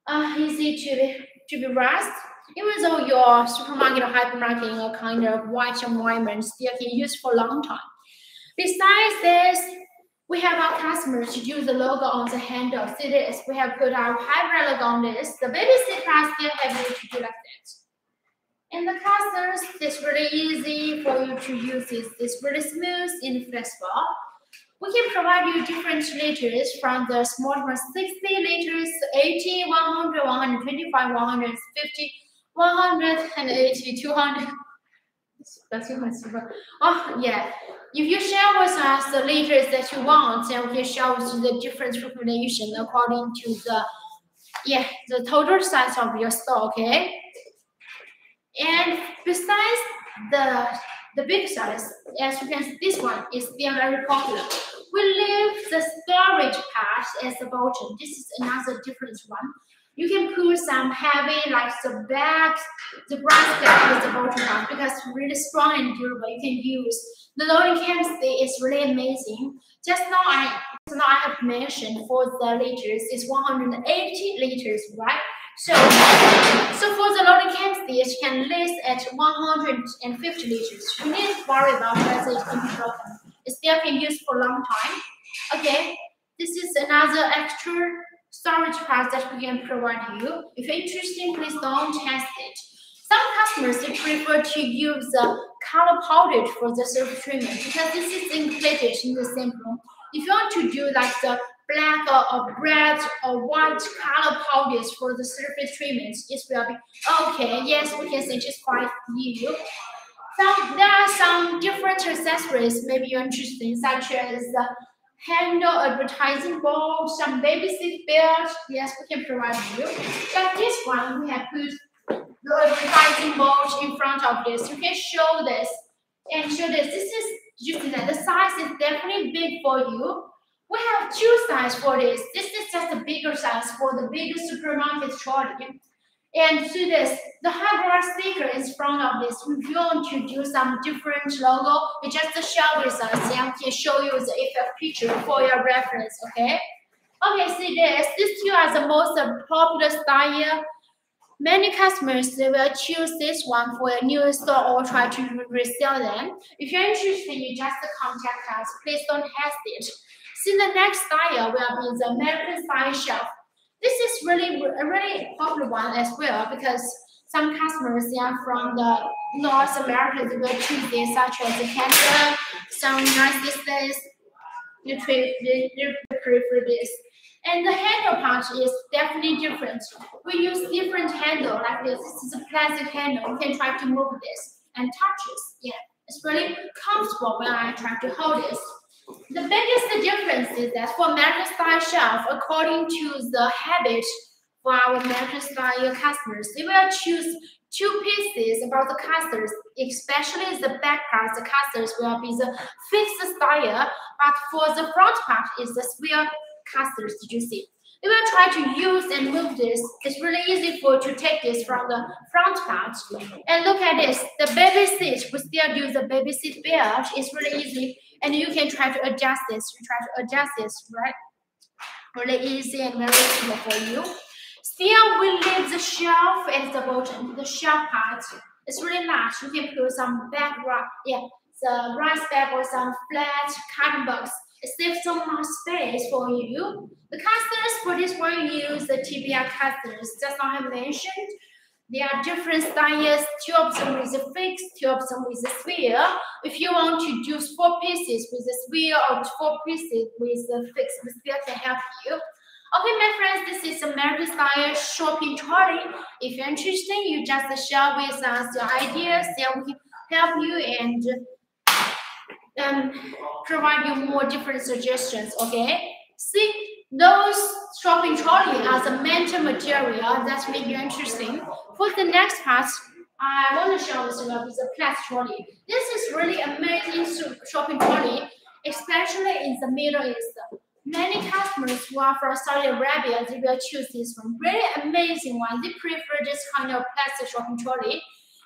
uh, easy to be, to be rust. Even though your supermarket or hypermarket in a kind of white environment still can use for a long time. Besides this, we have our customers to use the logo on the handle. See this, we have put our Highbright logo on this. The baby part still have you to do like that. And the casters, it's really easy for you to use this. It's really smooth and flexible. We can provide you different liters from the small one 60 liters, 80, 100, 125, 150, 180, 200. That's much. Oh, yeah. If you share with us the liters that you want, then we can with you the different recommendation according to the yeah the total size of your store. Okay. And besides the the big size, as you can see, this one is still very popular. We leave the storage part as the bottom. This is another different one. You can put some heavy, like the bags, the brass bag with the bottom part because it's really strong and durable. You can use the loading capacity is really amazing. Just now I now I have mentioned for the liters is 180 liters, right? So, so for the loading capacity, it can list at 150 liters. You need to worry about whether it can be broken. It still can use for a long time. Okay, this is another extra storage part that we can provide you. If you're interested, please don't test it. Some customers prefer to use the color powder for the surface treatment because this is included in the room. If you want to do like the black or, red or white color powders for the surface treatments, it will be okay. Yes, we can satisfy you. Some, there are some different accessories maybe you're interested in, such as the handle advertising board, some baby seat belt. Yes, we can provide you. Like this one, we have put the advertising board in front of this. You can show this and show this. This is see that the size is definitely big for you. We have two sizes for this. This is just a bigger size for the bigger supermarket trolley. And see this, the hardware sticker is front of this. If you want to do some different logo, you just share with us and we can show you the effect picture for your reference, okay? Okay, see this. These two are the most popular style. Many customers they will choose this one for a new store or try to resell them. If you're interested, you just contact us. Please don't hesitate. See the next style will be the American style shelf. This is really a really popular one as well because some customers they are from the North America they will choose this such as Canada, some United States, they prefer this. And the handle part is definitely different. We use different handle like this. This is a plastic handle. You can try to move this and touch it. Yeah, it's really comfortable when I try to hold this. The biggest difference is that for American style shelf, according to the habit for our American style customers, they will choose two pieces about the casters, especially the back part, the casters will be the fixed style, but for the front part is the square casters. Did you see? They will try to use and move this. It's really easy for to take this from the front part. And look at this, the baby seat. We still use the baby seat belt. It's really easy and you can try to adjust this. You try to adjust this, right? Really easy and very simple for you. Still, we leave the shelf at the bottom, the shelf part. It's really large. You can put some bag, yeah, the rice bag or some flat cotton box. It saves so much space for you. The casters for this one use the TPR casters, just like I mentioned. There are different styles, two of them with a fix, two of them with a sphere. If you want to do four pieces with a sphere or four pieces with a fixed, the sphere can help you. Okay, my friends, this is American style shopping trolley. If you're interested, you just share with us your ideas, then we can help you and um, provide you more different suggestions, okay? See, those shopping trolley as a mental material That's be interesting. For the next part, I want to show you the plastic trolley. This is really amazing shopping trolley, especially in the Middle East. Many customers who are from Saudi Arabia, they will choose this one. Really amazing one. They prefer this kind of plastic shopping trolley.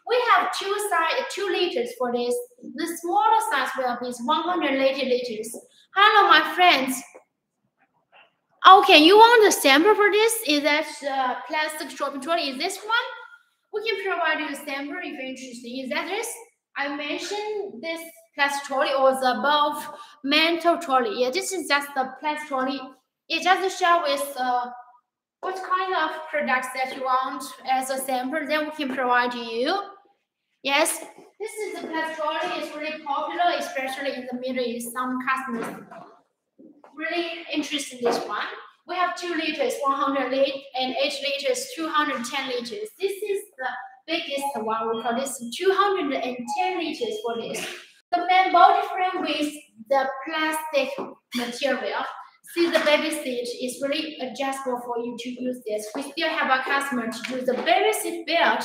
We have two size, two liters for this. The smaller size will be 180 liters. Hello, my friends. Okay, you want the sample for this? Is that uh, plastic shopping trolley? Is this one? We can provide you a sample if you're interested. Is that this? I mentioned this plastic trolley or the above mental trolley. Yeah, this is just the plastic trolley. It just show with uh, what kind of products that you want as a sample. Then we can provide you. Yes, this is the plastic trolley. It's really popular, especially in the Middle East. Some customers really interested in this one. We have 2 liters, 100 liters, and 8 liters, 210 liters. This is the biggest one. We call this 210 liters for this. The main body frame with the plastic material. See the baby seat is really adjustable for you to use this. We still have a customer to use the baby seat belt.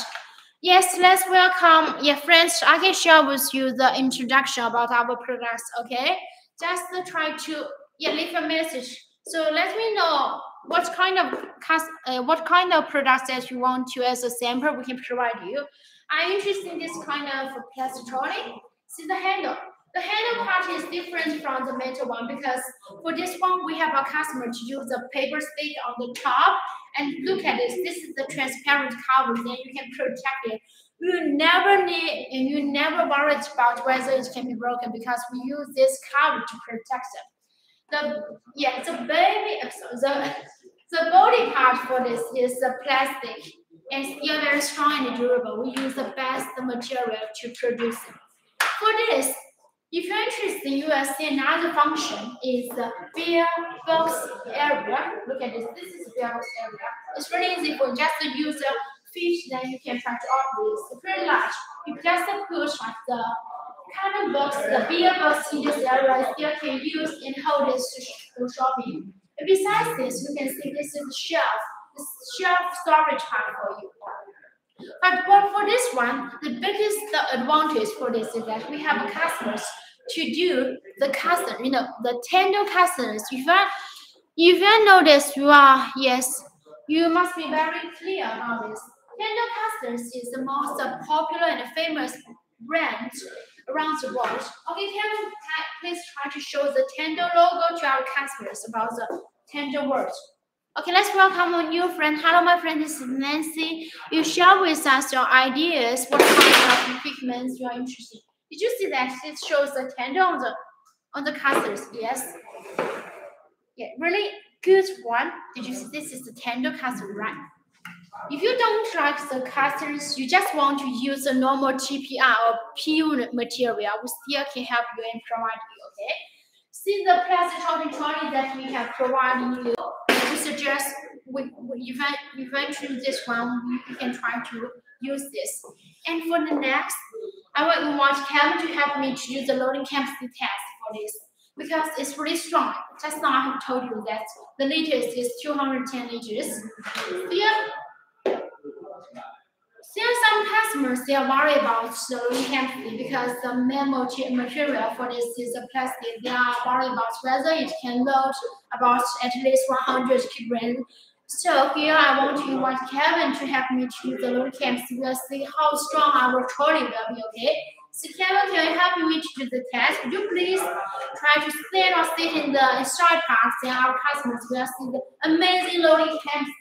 Yes, let's welcome. Yeah, friends, I can share with you the introduction about our products, okay? Just try to yeah, leave a message. So let me know what kind of uh, what kind of products that you want to as a sample we can provide you. I'm interested in this kind of plastic trolley. See the handle. The handle part is different from the metal one because for this one, we have a customer to use a paper stick on the top. And look at this, this is the transparent cover, then you can protect it. You never need, and you never worry about whether it can be broken because we use this cover to protect it. The, yeah, the baby, the, the body part for this is the plastic and still very strong and durable. We use the best material to produce it. For this, if you're interested, you will see another function is the beer box area. Look at this. This is beer box area. It's really easy for just to use a fish, then you can try to operate. It's pretty large. You just push like the carton box, the beer box in this area still can use and hold this to shopping. And besides this, you can see this is shelf. This shelf storage part for you. But, but for this one, the biggest the advantage for this is that we have customers to do the custom, you know, the tender customers. If you, if you notice, you are, yes, you must be very clear about this. Tender Customs is the most popular and famous brand around the world. Okay, can you please try to show the Tender logo to our customers about the Tender word? Okay, let's welcome a new friend. Hello, my friend. This is Nancy. You share with us your ideas. What kind of equipment you are interested? Did you see that? It shows the tender on the on the casters. Yes. Yeah, really good one. Did you see? This is the tender caster, right? If you don't like the casters, you just want to use a normal TPR or PU material, we still can help you and provide you. Okay. See the plastic chopping trolley that we have provided you we suggest we, we eventually this one we can try to use this. And for the next, I will want Kevin to help me to use the loading capacity test for this because it's really strong. Just now I have told you that the liters is 210 liters. Still, still some customers they are worried about the loading capacity because the main material for this is a plastic. They are worried about whether it can load about at least 100 kilograms. So here I want to invite Kevin to help me choose the load camps. We'll see how strong our trolley will be, okay? So Kevin, can you help me to do the test? Would you please try to stand or sit in the inside parts and our customers will see the amazing loading camps.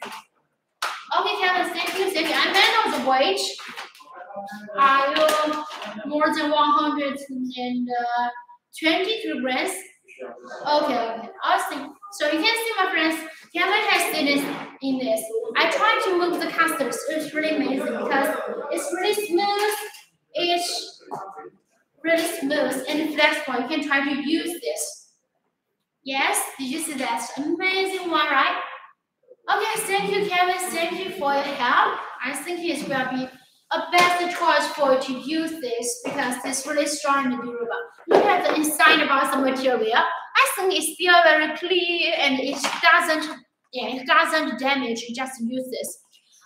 Okay, Kevin, thank you, thank you. I know the weight. Are you more than 120 uh, kilograms? Okay, okay, awesome. So you can see my friends, Kevin has this in this. I try to move the casters. It's really amazing because it's really smooth. It's really smooth and flexible. You can try to use this. Yes, did you see that? Amazing one, right? Okay, thank you, Kevin. Thank you for your help. I think it will be a best choice for you to use this because it's really strong and durable. Look at the inside about the material. I think it's still very clear and it doesn't yeah, it doesn't damage. You just use this.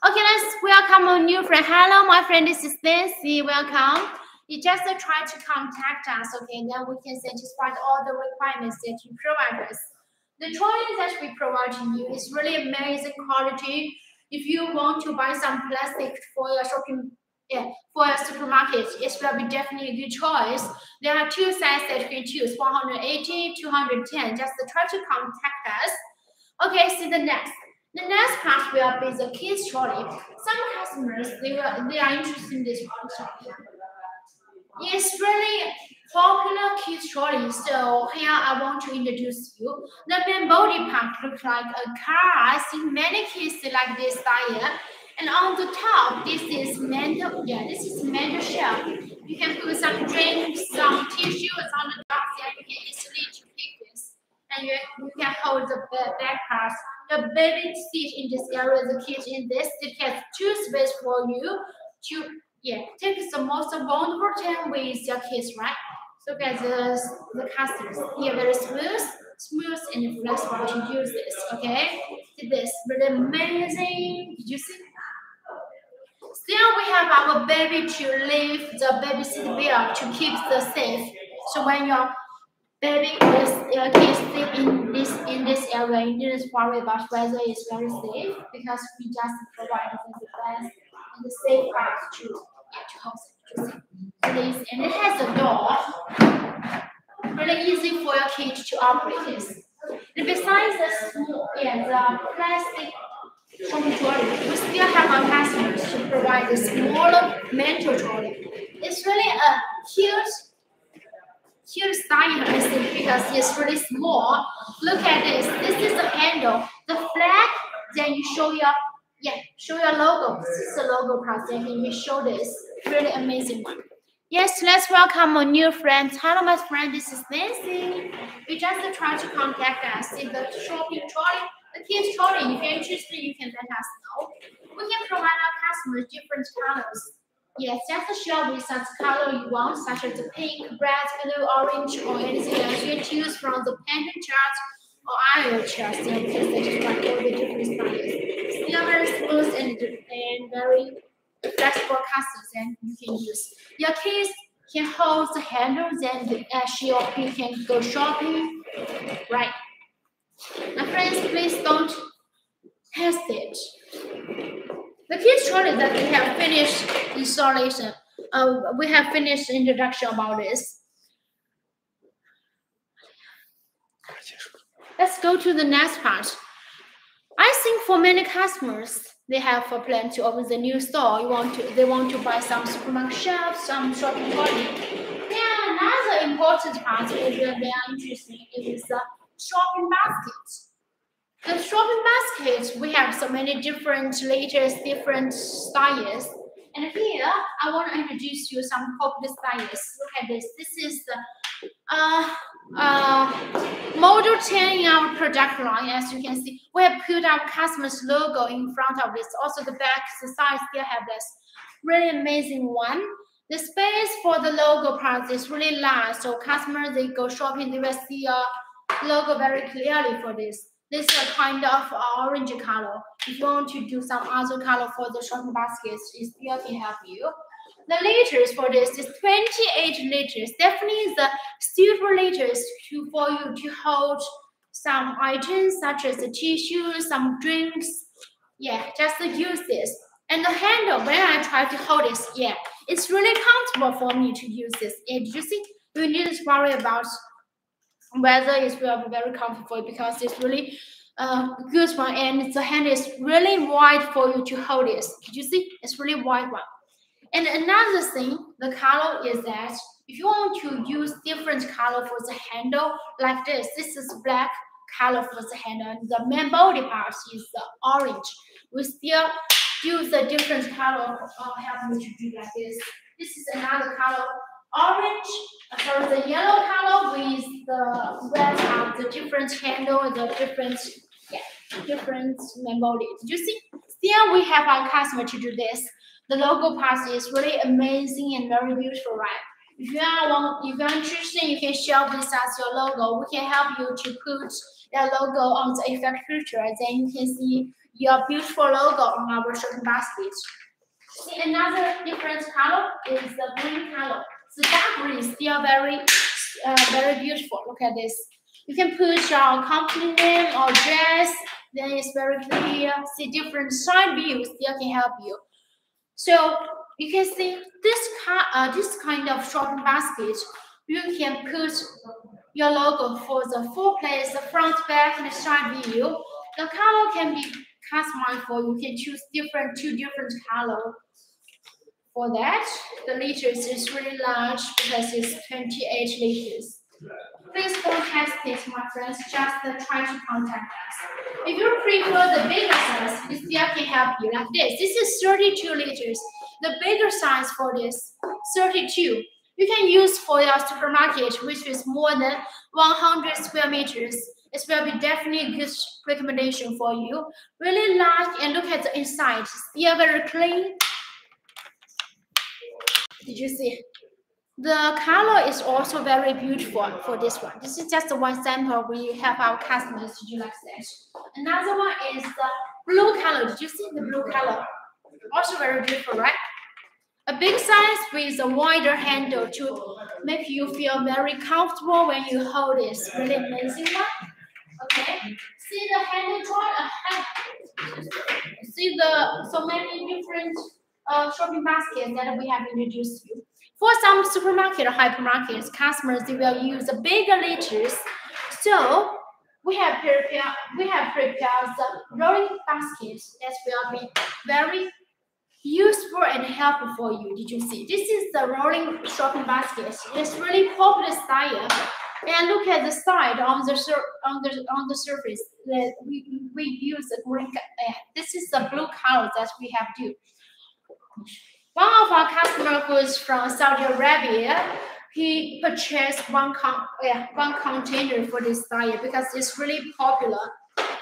Okay, let's welcome a new friend. Hello, my friend. This is Nancy. Welcome. You just try to contact us, okay? Then we can satisfy all the requirements that you provide us. The trolley that we provide to you is really amazing quality if you want to buy some plastic for your shopping yeah, for a supermarket, it will be definitely a good choice. There are two sizes that you can choose, 180, 210. Just try to contact us. Okay, see the next. The next part will be the kids trolley. Some customers, they, will, they are interested in this one. It's really popular kids trolley. So here I want to introduce you. The main body part looks like a car. I see many kids like this style. And on the top, this is mental, yeah, this is mental shelf. You can put some drinks, some tissues on the top there. You can easily to pick this. And you, you can hold the back. The baby seat in this area, the kids in this, it has two space for you to, yeah, take the most vulnerable time with your kids, right? So guys, the, the customers here very smooth, smooth and flexible to use this, okay? Did This really amazing. Did you see? Still, we have our baby to leave the baby seat belt to keep the safe. So when your baby is uh, in this in this area, you needn't worry about whether it's very safe because we just provide the best and the safe part to yeah, to host And it has a door really easy for your kids to operate this. And besides the small and the plastic shopping trolley, we still have our customers to provide the smaller mental trolley. It's really a cute style, I think, because it's really small. Look at this. This is the handle. The flag, then you show your yeah, show your logo. This is the logo process, and you show this. Really amazing one. Yes, let's welcome our new friends. Hello, my friend. This is Nancy. We just try to contact us in the shopping trolley, the kids trolley. If you're interested, you can let us know. We can provide our customers different colors. Yes, just share with us color you want, such as the pink, red, blue, orange, or anything else. You choose from the pattern chart or iron chart. So you can satisfy all the different styles. Still very smooth and, and very flexible and you can use. Your kids can hold the handles and she or he can go shopping. Right. My friends, please don't hesitate. The kids trolley that we have finished installation. Uh, we have finished introduction about this. Let's go to the next part. I think for many customers, they have a plan to open the new store. You want to, they want to buy some supermarket shelves, some shopping trolley. Yeah, another important part is that they are interested is the shopping basket. The shopping basket, we have so many different latest, different styles. And here, I want to introduce you some popular styles. Look at this. This is the uh, uh, model 10 in our product line. As you can see, we have put our customer's logo in front of this. Also, the back, the side still have this really amazing one. The space for the logo part is really large, so customers they go shopping, they will see a logo very clearly for this. This is a kind of orange color. If you want to do some other color for the shopping baskets, it still can help you. The liters for this is 28 liters. Definitely the super liters to, for you to hold some items such as the tissue, some drinks. Yeah, just use this. And the handle, when I try to hold this, yeah, it's really comfortable for me to use this. Yeah, you see, you need to worry about whether it will be very comfortable because it's really uh, good one and the hand is really wide for you to hold this. Did you see? It's really wide one. And another thing, the color is that if you want to use different color for the handle, like this, this is black color for the handle, and the main body part is the orange. We still use a different color of help me to do like this. This is another color, orange, sorry, the yellow color with the red part, the different handle, the different, yeah, different main body. Did you see? Still, we have our customer to do this. The logo part is really amazing and very beautiful, right? If you are one, if you're interested, you can share this as your logo. We can help you to put your logo on the effect picture. Then you can see your beautiful logo on our shopping basket. See, another different color is the green color. The dark green is still very, uh, very beautiful. Look at this. You can put your company name or dress. Then it's very clear. See different side views still can help you. So you can see this kind, uh, this kind of shopping basket, you can put your logo for the full place, the front, back, and the side view. The color can be customized for you. can choose different two different color. For that, the liters is really large because it's 28 liters. Please don't hesitate, my friends. Just uh, try to contact us. If you prefer the bigger size, we still can help you like this. This is 32 liters. The bigger size for this, 32. You can use for your supermarket, which is more than 100 square meters. It will be definitely a good recommendation for you. Really large and look at the inside. Still very clean. Did you see? The color is also very beautiful for this one. This is just one sample we help our customers to do like that. Another one is the blue color. Did you see the blue color? Also very beautiful, right? A big size with a wider handle to make you feel very comfortable when you hold it. Really amazing one. Okay. See the handle joint? Uh, see the so many different uh, shopping baskets that we have introduced you. For some supermarket or hypermarkets, customers they will use the bigger liters. So we have prepared we have prepared the rolling baskets that will be very useful and helpful for you. Did you see? This is the rolling shopping basket. It's really popular style. And look at the side on the on the on the surface. That we, we use the green. Uh, this is the blue color that we have do. One of our customer who is from Saudi Arabia, he purchased one con- yeah, one container for this style because it's really popular,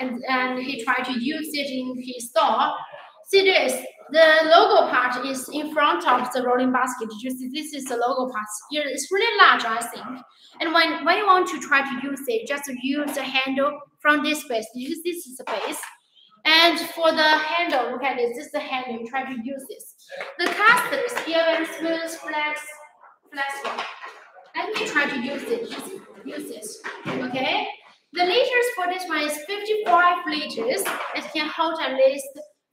and and he tried to use it in his store. See this, the logo part is in front of the rolling basket. You see, this is the logo part. It's really large, I think. And when, when you want to try to use it, just use the handle from this space. Use this space. And for the handle, look at this. This is the handle. You try to use this. The caster is here very smooth, flex, flexible. Let me try to use it. Use, this. Okay. The liters for this one is 55 liters. It can hold at least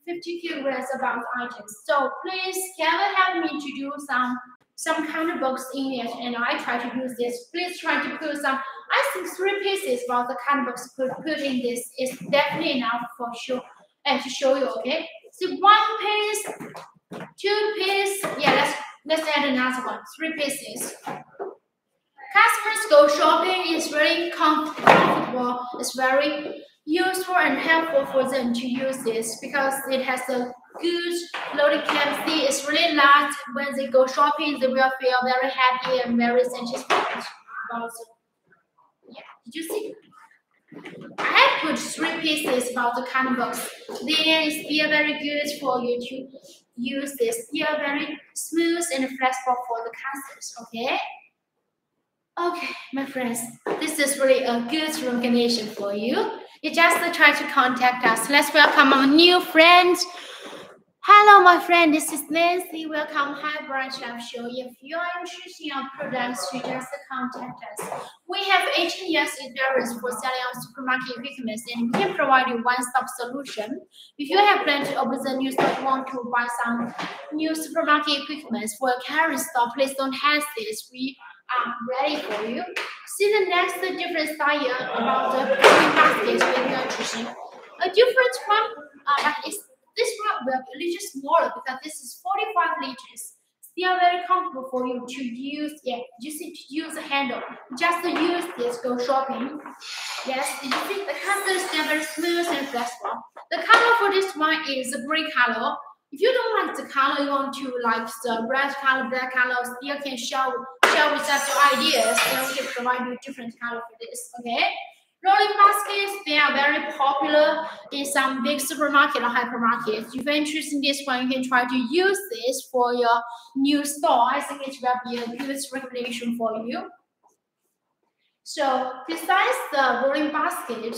50 kilograms about items. So please, Kevin help me to do some some kind of box in it, and I try to use this. Please try to put some. I think three pieces about the kind of put in this is definitely enough for sure, and to show you. Okay, so one piece, two piece. Yeah, let's let's add another one. Three pieces. Customers go shopping is very comfortable. It's very useful and helpful for them to use this because it has a good loading capacity. It's really large. When they go shopping, they will feel very happy and very satisfied about. Did you see? I have put three pieces about the kind box. Then it's still very good for you to use this. Still very smooth and flexible for the customers, okay? Okay, my friends, this is really a good recognition for you. You just try to contact us. Let's welcome our new friend. Hello, my friend. This is Nancy. Welcome. Hi, Branch Love Show. If you are interested in our products, you just contact us. We have 18 years experience for selling our supermarket equipment, and we can provide you one-stop solution. If you have planned to open the new store, want to buy some new supermarket equipment for a current store, please don't hesitate. We are ready for you. See the next different style about the basket with nutrition. A different one, uh, is this one will be a little smaller because this is 45 liters. Still very comfortable for you to use. Yeah, just to use the handle. Just to use this go shopping. Yes, you see the color is very smooth and flexible. The color for this one is a gray color. If you don't like the color, you want to like the red color, black color, still can show share with us your ideas, then we can provide you different color for this. Okay. Rolling baskets, they are very popular in some big supermarket or hypermarkets. If you're interested in this one, you can try to use this for your new store. I think it will be a good recommendation for you. So besides the rolling basket,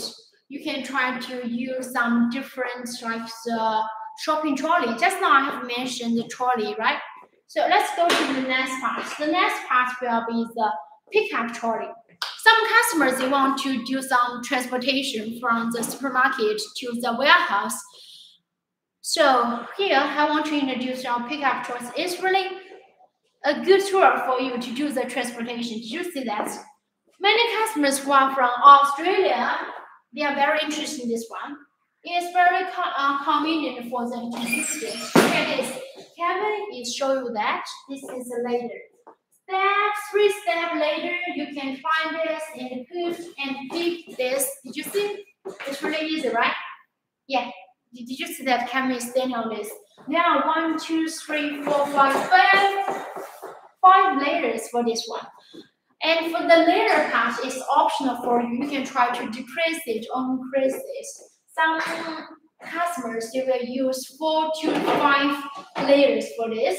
you can try to use some different like the shopping trolley. Just now I have mentioned the trolley, right? So let's go to the next part. The next part will be the pickup trolley. Some customers they want to do some transportation from the supermarket to the warehouse. So here I want to introduce our pickup trolley. It's really a good tool for you to do the transportation. Did you see that? Many customers who are from Australia, they are very interested in this one. It's very uh, convenient for them to use this. At this. Kevin is show you that. This is a later. Step, three step later, you can find this and push and pick this. Did you see? It's really easy, right? Yeah. Did, you see that Kevin is standing on this? Now, one, two, three, four, five, five, five layers for this one. And for the layer part, it's optional for you. You can try to decrease it or increase it. Some customers they will use four to five layers for this.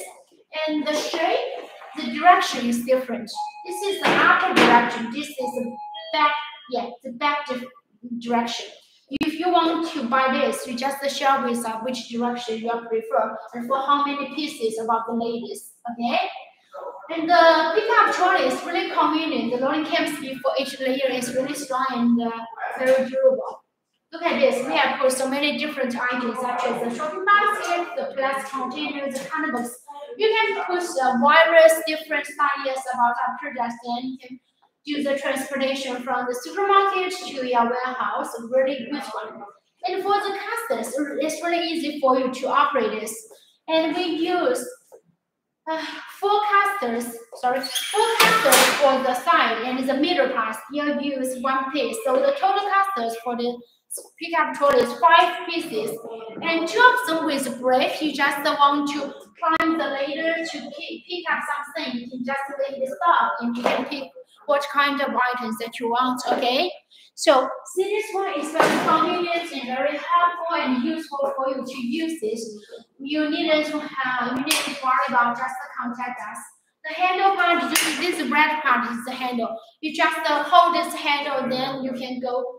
And the shape, the direction is different. This is the upper direction. This is the back, yeah, the back direction. If you want to buy this, you just share with us which direction you prefer and for how many pieces about the layers. Okay? And the pickup trolley is really convenient. The loading capacity for each layer is really strong and uh, very durable. Look at this. We have put so many different items such as the shopping basket, the plastic container, the cannabis. You can put various different styles about our products and you can do the transportation from the supermarket to your warehouse. A really good one. And for the casters, it's really easy for you to operate this. And we use uh, four casters, sorry, four casters for the side and the middle part. You use one piece. So the total casters for the pickup trolley is five pieces. And two of them with brake. You just want to climb the ladder to pick, pick up something. You can just lay the stop and you can pick what kind of items that you want, okay? So this one is very convenient and very helpful and useful for you to use this. You needed to have, you need to worry about just contact us. The handle part, this, this red part is the handle. You just uh, hold this handle, then you can go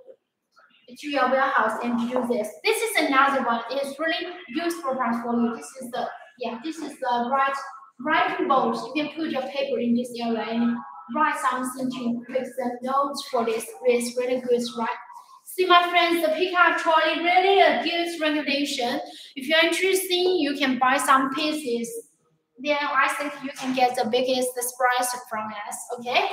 to your warehouse and use this. This is another one. It's really useful for you. This is the yeah, this is the right writing board. You can put your paper in this area and write something to make some notes for this. It's really good, right? See, my friends, the pickup trolley really a good regulation. If you're interested, you can buy some pieces. Then I think you can get the biggest price from us, okay?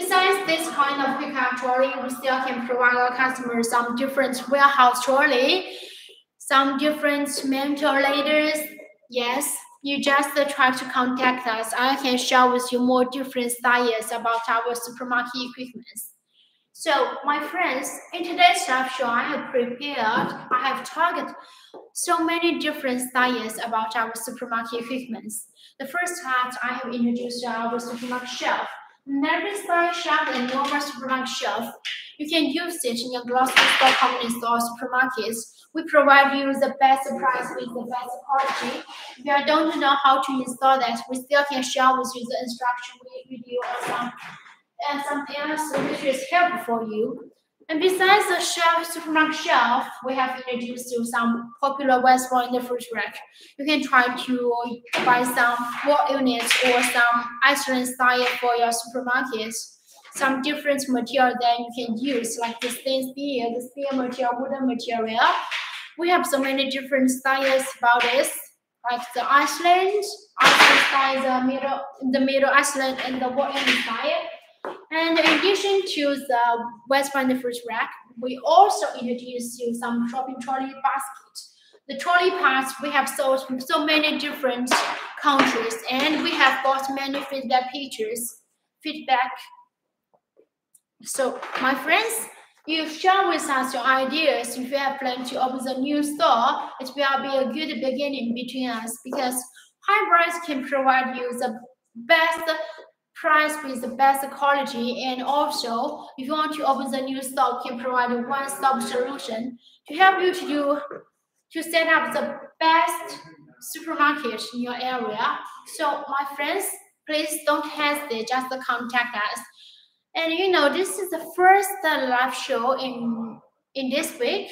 Besides this kind of pickup trolley, we still can provide our customers some different warehouse trolley, some different mental leaders. Yes, you just try to contact us. I can share with you more different styles about our supermarket equipment. So, my friends, in today's live show, I have prepared, I have targeted so many different styles about our supermarket equipment. The first part, I have introduced our supermarket shelf. Style shelf and normal supermarket shelf. You can use it in your grocery store, convenience store, supermarkets. We provide you the best price with the best quality. If you don't know how to install that, we still can share with you the instruction video or some and something else which is helpful for you. And besides the shelf, supermarket shelf, we have introduced you some popular West Point fruit rack. You can try to buy some wall units or some Iceland style for your supermarket. Some different material that you can use, like the stainless steel, the steel material, wooden material. We have so many different styles about this, like the Iceland, Iceland style, the middle, the middle Iceland, and the wall unit style. And in addition to the Westbound fruit rack, we also introduced you some shopping trolley basket. The trolley parts we have sold from so many different countries, and we have got many feedback pictures, feedback. So, my friends, you share with us your ideas. If you have planned to open a new store, it will be a good beginning between us because Highbrights can provide you the best price with the best quality and also if you want to open the new store can provide a one-stop solution to help you to do to set up the best supermarket in your area. So my friends please don't hesitate just contact us. And you know this is the first live show in in this week.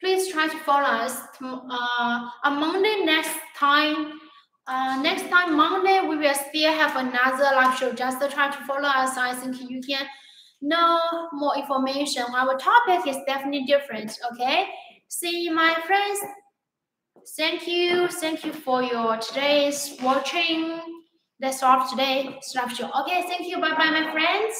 Please try to follow us uh, on monday next time uh, next time Monday, we will still have another live show. Just try to follow us. I think you can know more information. Our topic is definitely different. Okay. See my friends. Thank you. Thank you for your today's watching. That's all today live show. Okay. Thank you. Bye bye, my friends.